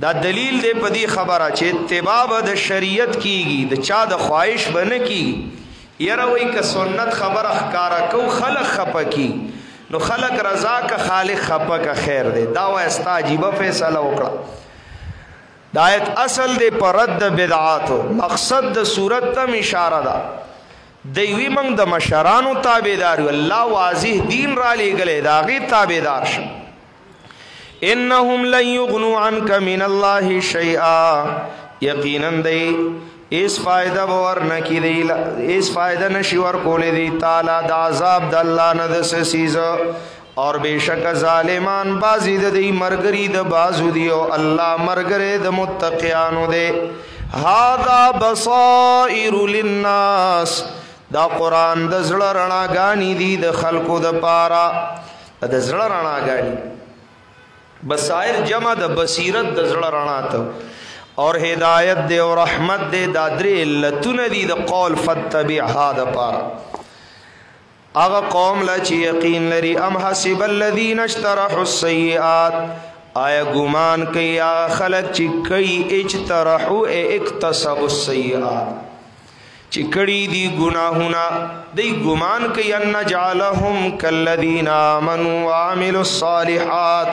دا دلیل دی په دې خبره چې اتباع به د شریعت کیږي د چا د خواهش به نه کیږي یره وای که سنت خبره ښکارا کو خلق خپکی نو خلق رضا که خالق خپکه خیر دی دا وای استا عجیبه فیصله وکړه دا ایت اصل دی پر رد بدعات مقصد د صورت تم اشاره ده دی وی موږ د مشرانو تابعدار الله واضح دین را لېګلې داغي تابعدار شو انهم لن یغنو عنک من الله شیئا یقینا دی اس فائدہ باور نه کی دی اس فائدہ نشي ور کولې دی تعالی د عذاب د الله نه د سیز اور بیشک ظالمان بازی د دی مرګری د بازو دی او الله مرګره د متقیانو دی هاذا بصائر للناس دا قران د زړه رڼا غانی دی د خلقو د پاره د زړه رڼا غاړي بصائر جمع د بصیرت د زړه رڼا ته اور هدایت دی او رحمت دی دا درې علتونه دي د قول فتبعها د پاره هغه قوم لا چې یقین لري ام حسب الذين اشترحوا السيئات آیا ګمان کوي هغه خلک چې کوي اجترحوا اکتسبوا السيئات چې کړي دي ګناهونه دی ګمان کوي ان جعلهم کلذین آمنوا وعملوا الصالحات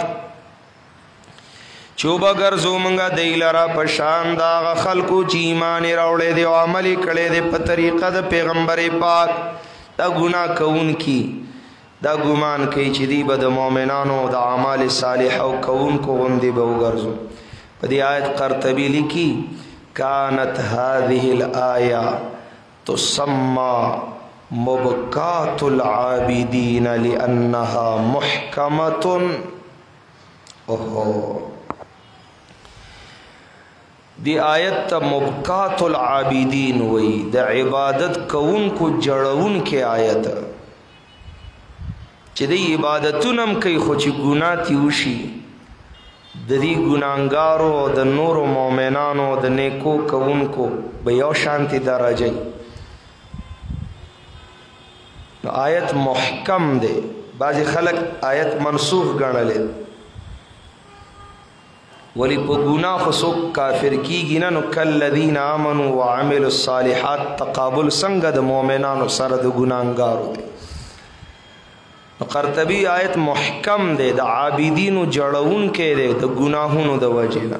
چوب ګرځو مونږه دی لرا په شان دا خلکو چې ایمان راوړې دي او عمل کړي دي په طریقه د پیغمبر پاک دا ګناه کوون کی دا ګمان کوي چې دی به د مؤمنانو د اعمال صالحه او کوونکو غوندې به وګرځو په دې آیت قرطبي لیکي كانت هذه الآية تسمى مبكات العابدين لأنها محكمة اوهو دی آیت ته مبکات العابدین وی د عبادت کوونکو جړون کې آیت چې دی عبادتونم کوي خو چې ګنا تی وشي د دې ګناګارو او د نورو مؤمنانو د نیکو کوونکو به یو شانتی درجه نو آیت محکم دی بعضی خلک آیت منسوخ ګڼلې ولی په ګناه خو څوک کافر کیږي نه نو کلذین آمنو وعملوا الصالحات تقابل څنګه د مؤمنانو سره د ګناهګارو دی قرطبی آیت محکم دی د عابدینو جړون کې دی د ګناهونو د وجه نه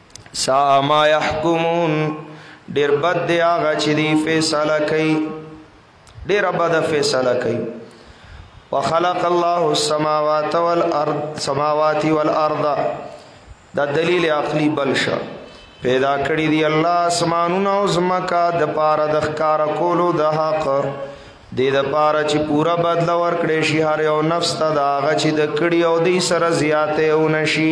ساء ما يحكمون ډیر بد دی هغه چې دی فیصله کوي ډیر بد فیصله کوي وخلق الله السماوات والارض سماوات والارض دا دلیل عقلی بلشه پیدا کړی دی الله اسمانونه او زمکا د پاره د ښکار کولو د حق د دې د پاره چې پورا بدل ورکړي شي هر یو نفس ته دا غچ د کړي او د سره زیاته او نشي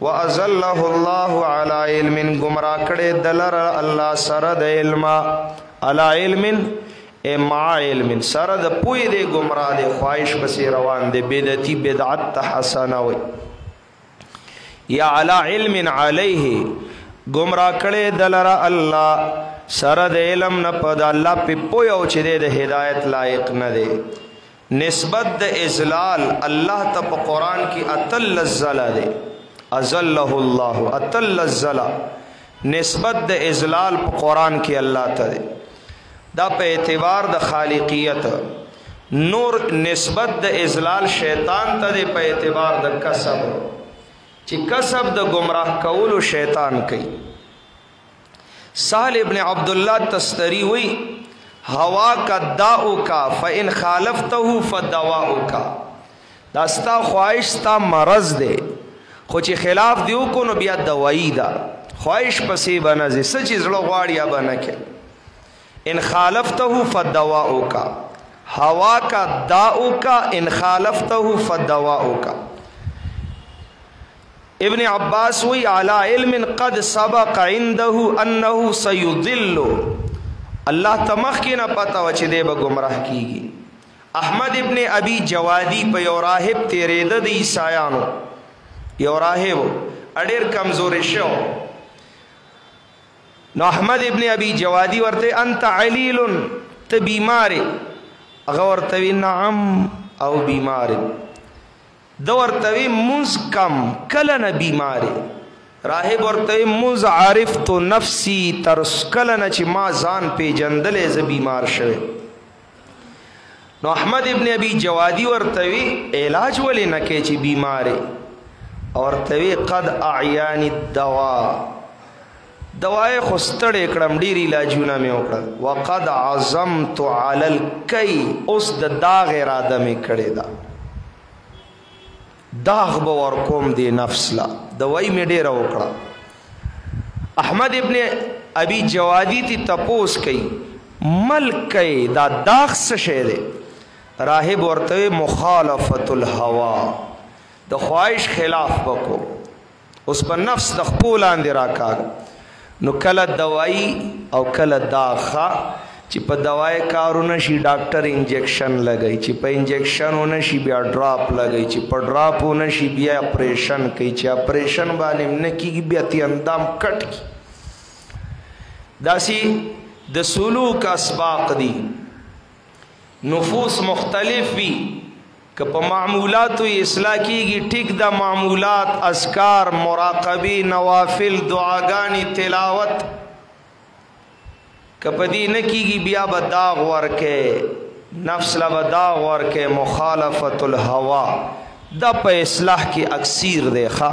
واذله الله علی علم گمرا کړي دلر الله سره د علم علی علم ای مع علم سره د پوی دی گمراه دی خواهش پسې روان دی بدعتي بدعت حسنه وي یا علی علم علیه گمراه کړي دلرا الله سره د علم نه پد الله په پوی او چې د هدایت لایق نه دی نسبت د ازلال الله ته په قران کې اتل الزل دی ازله الله اتل الزل نسبت د ازلال په قران کې الله ته دی دا په اعتبار د خالقیت نور نسبت د ازلال شیطان ته دی په اعتبار د کسب چې کسب د گمراه کولو شیطان کوي سهل ابن عبدالله تستری وی هوا کا داو کا فإن خالفته فدواو کا دا ستا خواهش ستا مرض دی خو چې خلاف دی وکړو نو بیا دوايي دا خواهش پسې بنه زی سچ زړه غواړي یا بنه کې ان خالفته فدواو کا هوا کا داو کا ان خالفته فدواو کا ابن عباس وی علی علم قد سبق عنده انه سيضل الله تمخ کې نه پتا و چې دی به گمراه کیږي احمد ابن ابي جوادي په یو راهب تیرېده د عیسایانو یو راهب اډیر کمزوري شو نو احمد ابن ابي جوادي ورته انت عليل ته بیمار غور ته نعم او بیمار ده ورته وې مونځ کم کله نه بیمارې راهب ورته وې مونځ عارف تو نفسی تر کله نه چې ما ځان پیجندلې زه بیمار شوه نو احمد ابن ابي جوادي ورته وی علاج ولې نه کې چې بیمارې ورته وی قد اعیان الدوا دوايې خو ستړې کړم ډېر علاجونه مې وکړل وقد عزمت علی الکی اوس د داغ اراده مې کړې ده داغ به ورکوم دی نفس لا دوای می ډیره وکړه احمد ابن ابي جوادي تی تپوس کئ ملک دا داغ څه شه دی راهب ورته مخالفت الهوا د خواهش خلاف وکړو اوس په نفس د خپو لاندې راکاږه نو کله دوايي او کله داخه چې په دوای کارونه شي ډاکټر انجکشن لګي چې په انجکشن ونه شي بیا ډراپ لګي چې په ډراپ ونه شي بیا اپریشن کوي چې اپریشن باندې نه کیږي بیا تی اندام کټ کی داسي د سلوک اسباق دي نفوس مختلف وي که په معمولاتو یې اصلاح کېږي ټیک ده، معمولات، اذکار، مراقبې، نوافل، دعاګانې، تلاوت، که په دې نه کېږي بیا به داغ ورکې، نفس له به داغ ورکې، مخالفت الهوا دا په اصلاح کې اکثیر دی ښه.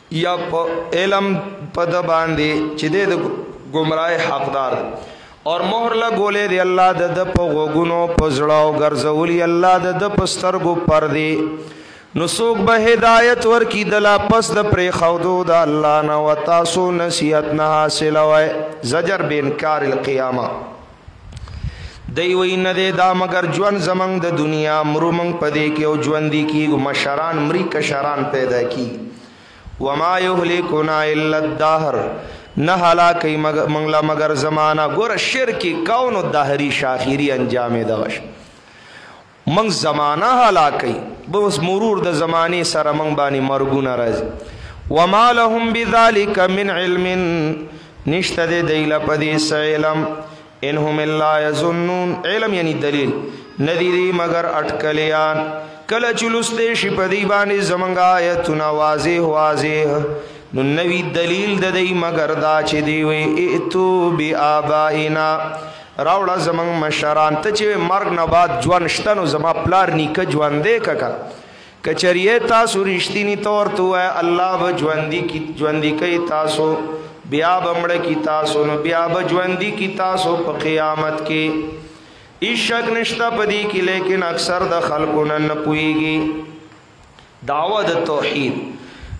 یا په علم په د باندې چې د ګمراه حقدار اور مہر لګولې دی الله د د په غوګونو په زړه او ګرځولې الله د د پسترګو پر دی نو څوک به هدایت ورکی د لا پس د پرې خودو د الله نه وتاسو نصیحت نه حاصل وای زجر بینکار القیامه دی وی نه دی دا مگر ژوند زمنګ د دنیا مرو منګ پدې کې او ژوند دی کیږي مشران مری کشران پیدا کی وما یهلکنا الا الدهر نه هلاکی منګلا مگر زمانہ ګور شرک کون او دهری شاخری انجام دغش موږ زمانه هلاکوي بس مرور د زمانې سره موږ باندې مرګونه راځي وما لهم بذلك من علم نشته د دیل په دې علم انهم الا يظنون علم یعنی دلیل ندی دی مگر اٹکلیان کله چلوستې شي په دې باندې زمنګ آیتونه واضح واضح نو نوی دلیل د دې مگر دا چې دی وي اتو بی آبائنا راوړه زمونږ مشران ته چې مرګ نه بعد ژوند شته نو زما پلار نیکه ژوندی که که که چېرې تاسو رښتیني ته ورته ووایه الله به ژوندي کی ژوندي کوي تاسو بیا به مړه کی تاسو نو بیا به ژوندي کی تاسو په قیامت کې هیڅ شک نشته په دې کې لیکن اکثر د خلکو نه نه پوهېږي دعوه د توحید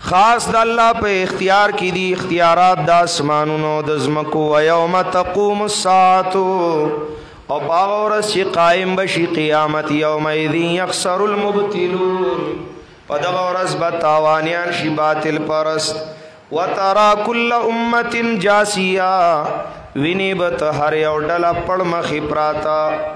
خاص د الله په اختیار کې دي اختیارات د اسمانونو د زمکو و یوم تقوم الساعه او باور چې قائم بشي قیامت یوم اذ یخسر المبتلون په دا ورځ به تاوانیان شي باطل پرست وترا کل امه جاسیا ویني به هر یو ډله پړ مخې پراته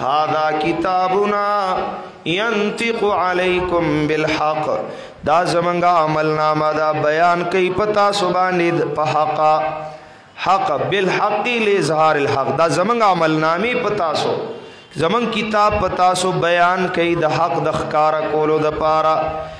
هذا کتابنا ينطق عليكم بالحق دا زمنګا عمل نامه دا بیان کوي پتا سبحانه په حق حق بالحق لاظهار الحق دا زمنګ عمل نامي پتا سو زمنګ کتاب پتا سو بیان کوي د حق د ښکارا کولو د پاره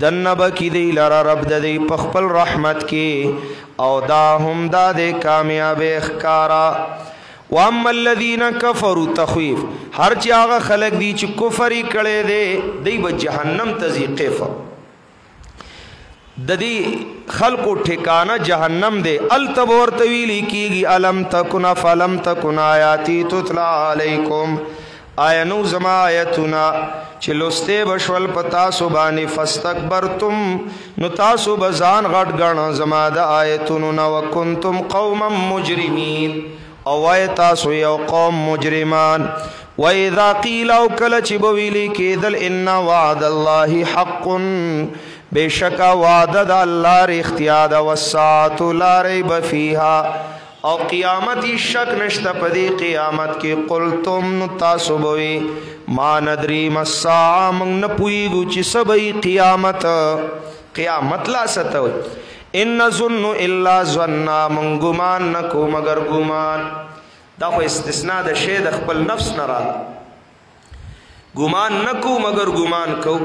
دننه به کړي دوی لره رب د دوی په خپل رحمت کې، او دا هم دا دی کامیابې ښکاره. واما الذین کفروا، تخویف، هر چې هغه خلک دي چې کفر یې کړی دی، دوی به جهنم ته ځي، قیف، د دې خلکو ټکانه جهنم دی، هلته به ورته ویلي کېږي، الم تکن، افلم تکن آیاتي تتلی علیکم، آیا نو زما آیتونه چې لوستې بشول په تاسو باندې فاستكبرتم نو تاسو به ځان غټ غنه زما د آیتونو نو وکنتم قوما مجرمین او وای تاسو یو قوم مجرمان و اذا قیل او کله چې بویلی کېدل ان وعد الله حق بشکا وعده د الله رښتیا ده وسات لا ریب فیها او قیامت شک نشته په دې قیامت کې قلتم نو تاسو بوي ما ندري مسا موږ نه پويګو چې سبي قیامت قیامت لا ستوي ان ظن الا ظن من ګمان نکو مگر ګمان دا خو استثناء د شی د خپل نفس نه راغله ګمان نکو مگر ګمان کو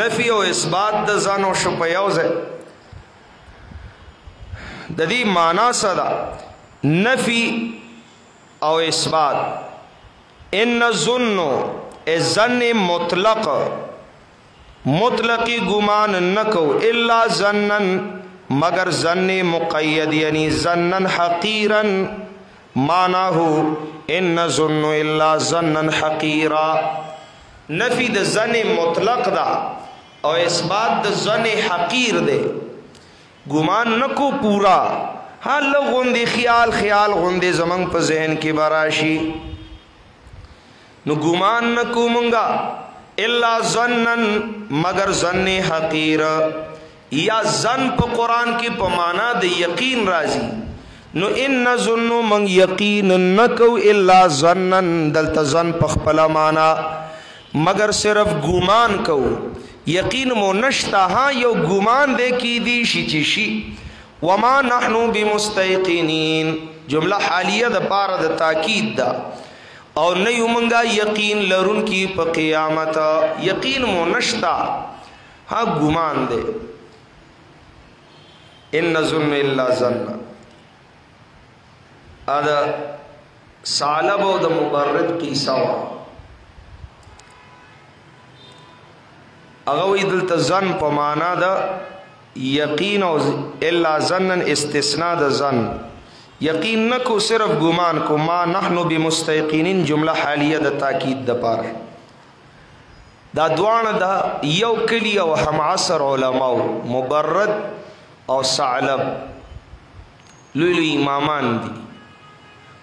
نفي او اثبات د ځانو شو په یو ځای د دې معنا صدا نفي او اثبات ان ظن ظن مطلق مطلق ګمان نکو الا ظنن مگر ظن مقید یعنی ظنن حقیرا معنا هو ان ظن الا ظنن حقیرا نفی د ظن مطلق دا او اثبات د ظن حقیر دی ګمان نکو پورا هله غوندي خیال خیال غوندي زمنګ په ذهن کې براشي نو ګمان نکو مونږه الا ظنن مگر ظن حقیر یا ظن په قران کې په معنا د یقین راځي نو ان ظن من یقین نکو الا ظنن دلته ظن په خپل معنا مگر صرف ګمان کو یقین مو نشتا ها یو ګمان دې کې دي شي چې شي وما نحن بمستيقنين جمله حالیه د پاره د تاکید ده او نه یو مونږه یقین لرونکي په قیامت یقین مو نشتا ها ګمان ده ان ظن الا ظن ادا سالب او د مبرد قصه وا هغه وی دلته ځن په معنا ده یقین او الا ظنن استثناء د ظن یقین نکو صرف ګمان کو ما نحنو بمستيقنين جمله حالیه د تاکید د پاره دا دوانه دا یو کلی او هم عصر علماء مبرد او ثعلب لوی لوی امامان دي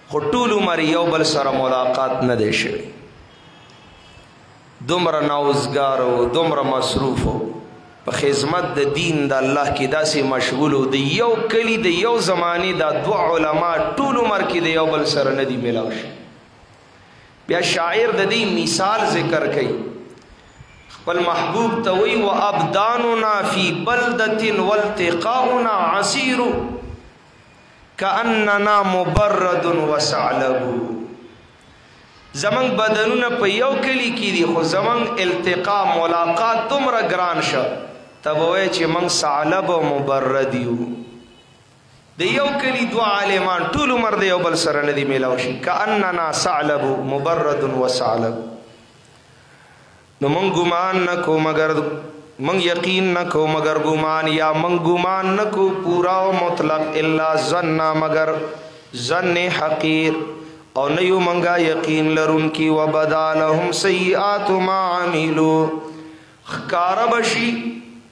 خو ټول عمر یو بل سره ملاقات نه دی شوی دومره ناوزګار او دومره مصروف په خدمت د دین د الله کې داسې مشغول او د یو کلی د یو زمانه د دوه علما ټول عمر کې د یو بل سره ندی ملاو شي بیا شاعر د دې مثال ذکر کوي خپل محبوب ته وی و ابداننا فی بلدتن والتقاؤنا عسیر کاننا مبرد وسعلب زمنګ بدنونه په یو کلی کې دي خو زمنګ التقا ملاقات دومره ګران شه تبوي چې من ثعلب او مبرد یو د یو کلی دوه عالمان ټول عمر د یو بل سره ندي میلاو شي کاننا ثعلب مبرد و ثعلب نو موږ ګمان نه کو مګر موږ یقین نه کو مګر ګمان یا موږ ګمان نه کو پورا او مطلق الا ظن مګر ظن حقیر او نه یو منګه یقین لرون کی وبدالهم سیئات ما عملو خکار بشی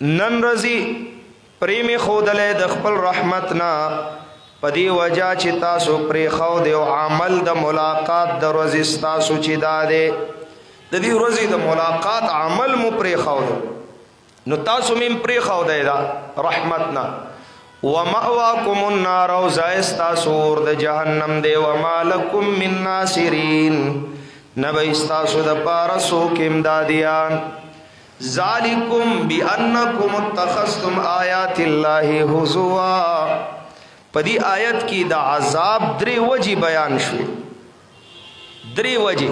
نن رزی پری می خودلی د خپل رحمت نه په دی وجه چی تاسو پری خودی او عمل د ملاقات د رزی ستاسو چی دا دی د دی رزی د ملاقات عمل مو پری خود نو تاسو میم پری خودی دا رحمت نه ومأواکم النار او زائس تاسو اور د جهنم دی وما لکم من ناصرین نبی استاسو د پارا سوک امدادیان ذالکم بانکم اتخذتم آیات الله هزوا په دې آیت کې د عذاب درې وجې بیان شوې درې وجې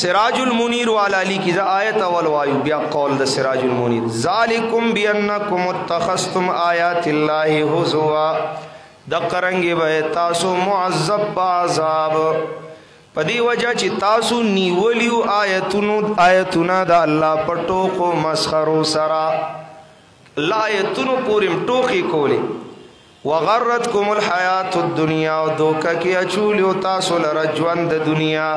سراج المنیر والا علی کی ذا آیت اول وایو بیا قول د سراج المنیر ذالکم بانکم اتخذتم آیات الله هزوا د قرنګ به تاسو معذب عذاب په دې وجه چې تاسو نیولیو آیتونو آیتونه د الله په ټوکو مسخرو سره الله آیتونو پورې ټوکی کولی وغرتکم الحیات الدنیا او دوکه کې اچولیو تاسو لره ژوند د دنیا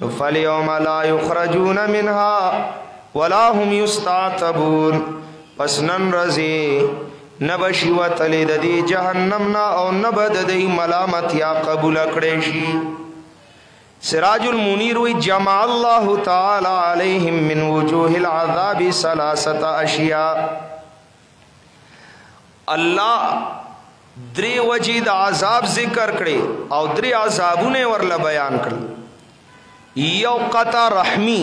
نو فلیوم لا یخرجون منها ولا هم یستعتبون پس نن رزی نه به شي وتلی د دې جهنم نه او نه به د دوی ملامتیا قبوله کړی شي سراج المنیر وی جمع الله تعالی علیهم من وجوه العذاب ثلاثه اشیاء الله درې وجې د عذاب ذکر کړي او درې عذابونه ورله بیان کړل یو قطع رحمی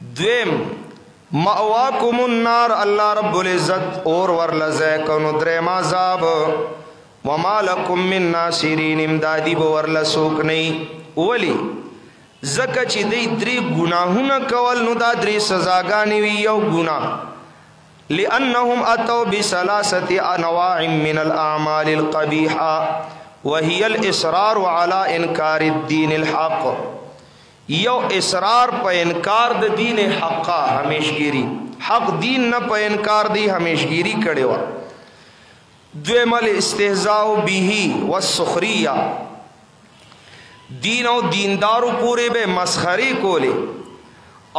دویم مأواکم النار الله رب العزت اور ورله ځای کو نو دریم عذاب وما لکم من ناصرین امدادی به ورله څوک نه ولی زکه چې دی درې ګناهونه کول نو دا درې سزاګانې وی یو ګناه لانهم اتوا بثلاثه انواع من الاعمال القبيحه وهي الاصرار على انكار الدين الحق یو اصرار په انکار د دین حقه همیشګیری حق دین نه په انکار دی همیشګیری کړي و دویمل استهزاء به والسخریه دین او دیندارو پورې به مسخري کولې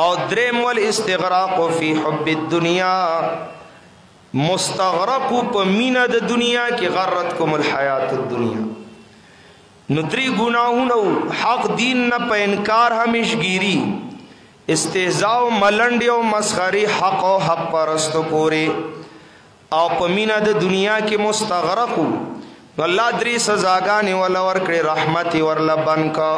او دریم ول استغراق فی حب الدنیا مستغرق په مینا د دنیا کې غرت کوم الحیات الدنیا نو درې ګناهونه وو، حق دین نه په انکار همیشګیري، استهزاء او ملنډې او مسخرې حق او حق پرستو پورې او په مینه د دنیا کې مستغرق وو، نو الله درې سزاګانې وله ورکړې، رحمت یې ورله بند کړ.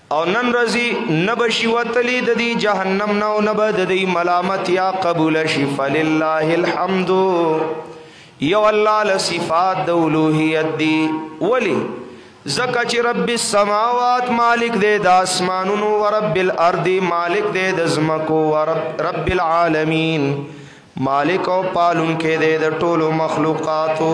او نن ورځی نه بشي وتلی د دې جهنم نه او نه به د دې ملامت یا قبول شي فلله الحمد یو الله له صفات د اولوهیت دی ولی زکه چې رب السماوات مالک دی د اسمانونو او رب الارض مالک دی د زمکو او رب رب العالمین مالک او پالون کې دی د ټولو مخلوقاتو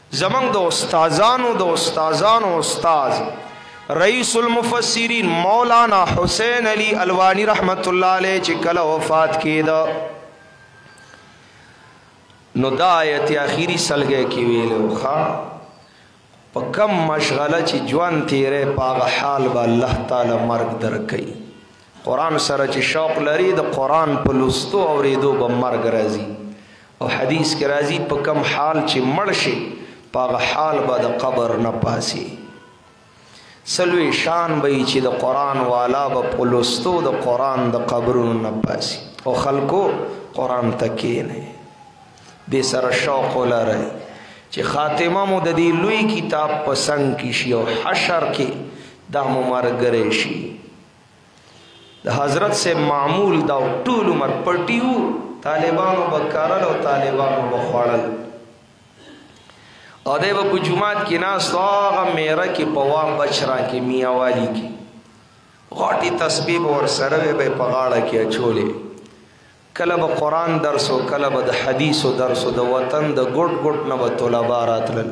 زمونږ د استادانو د استادانو استاد رئیس المفسرین مولانا حسین علی الوانی رحمت الله علیه چې کله وفات کیده نو دا آیت اخیری سلګه کې ویلو ښا په کم مشغله چې ژوند تیرې پاغه حال به الله تعالی مرګ درکې قرآن سره چې شوق لري د قرآن په لوستو او ریدو به مرګ راځي او حدیث کې راځي په کم حال چې مړ شي پاغه حال به د قبر نه پاسي سلوي شان به چې د قرآن والا به په لوستو د قرآن د قبرونو نه پاسي او خلکو قرآن تکې نه دې سره شوق ولري چې خاتمه مو د دې لوی کتاب په څنګ کې شي او حشر کې دا مو مرګ شي د حضرت سے معمول دا ټول عمر پټیو طالبانو بکارل او طالبانو بخوړل او دی په جمعات کې ناس هغه میره کې په وام بچرا کې میاوالی کې غاټي تسبیح ور سره به په غاړه کې اچولې کله به قران درس او کله به د حدیثو درس او د وطن د ګډ ګډ نه به طلبه راتلل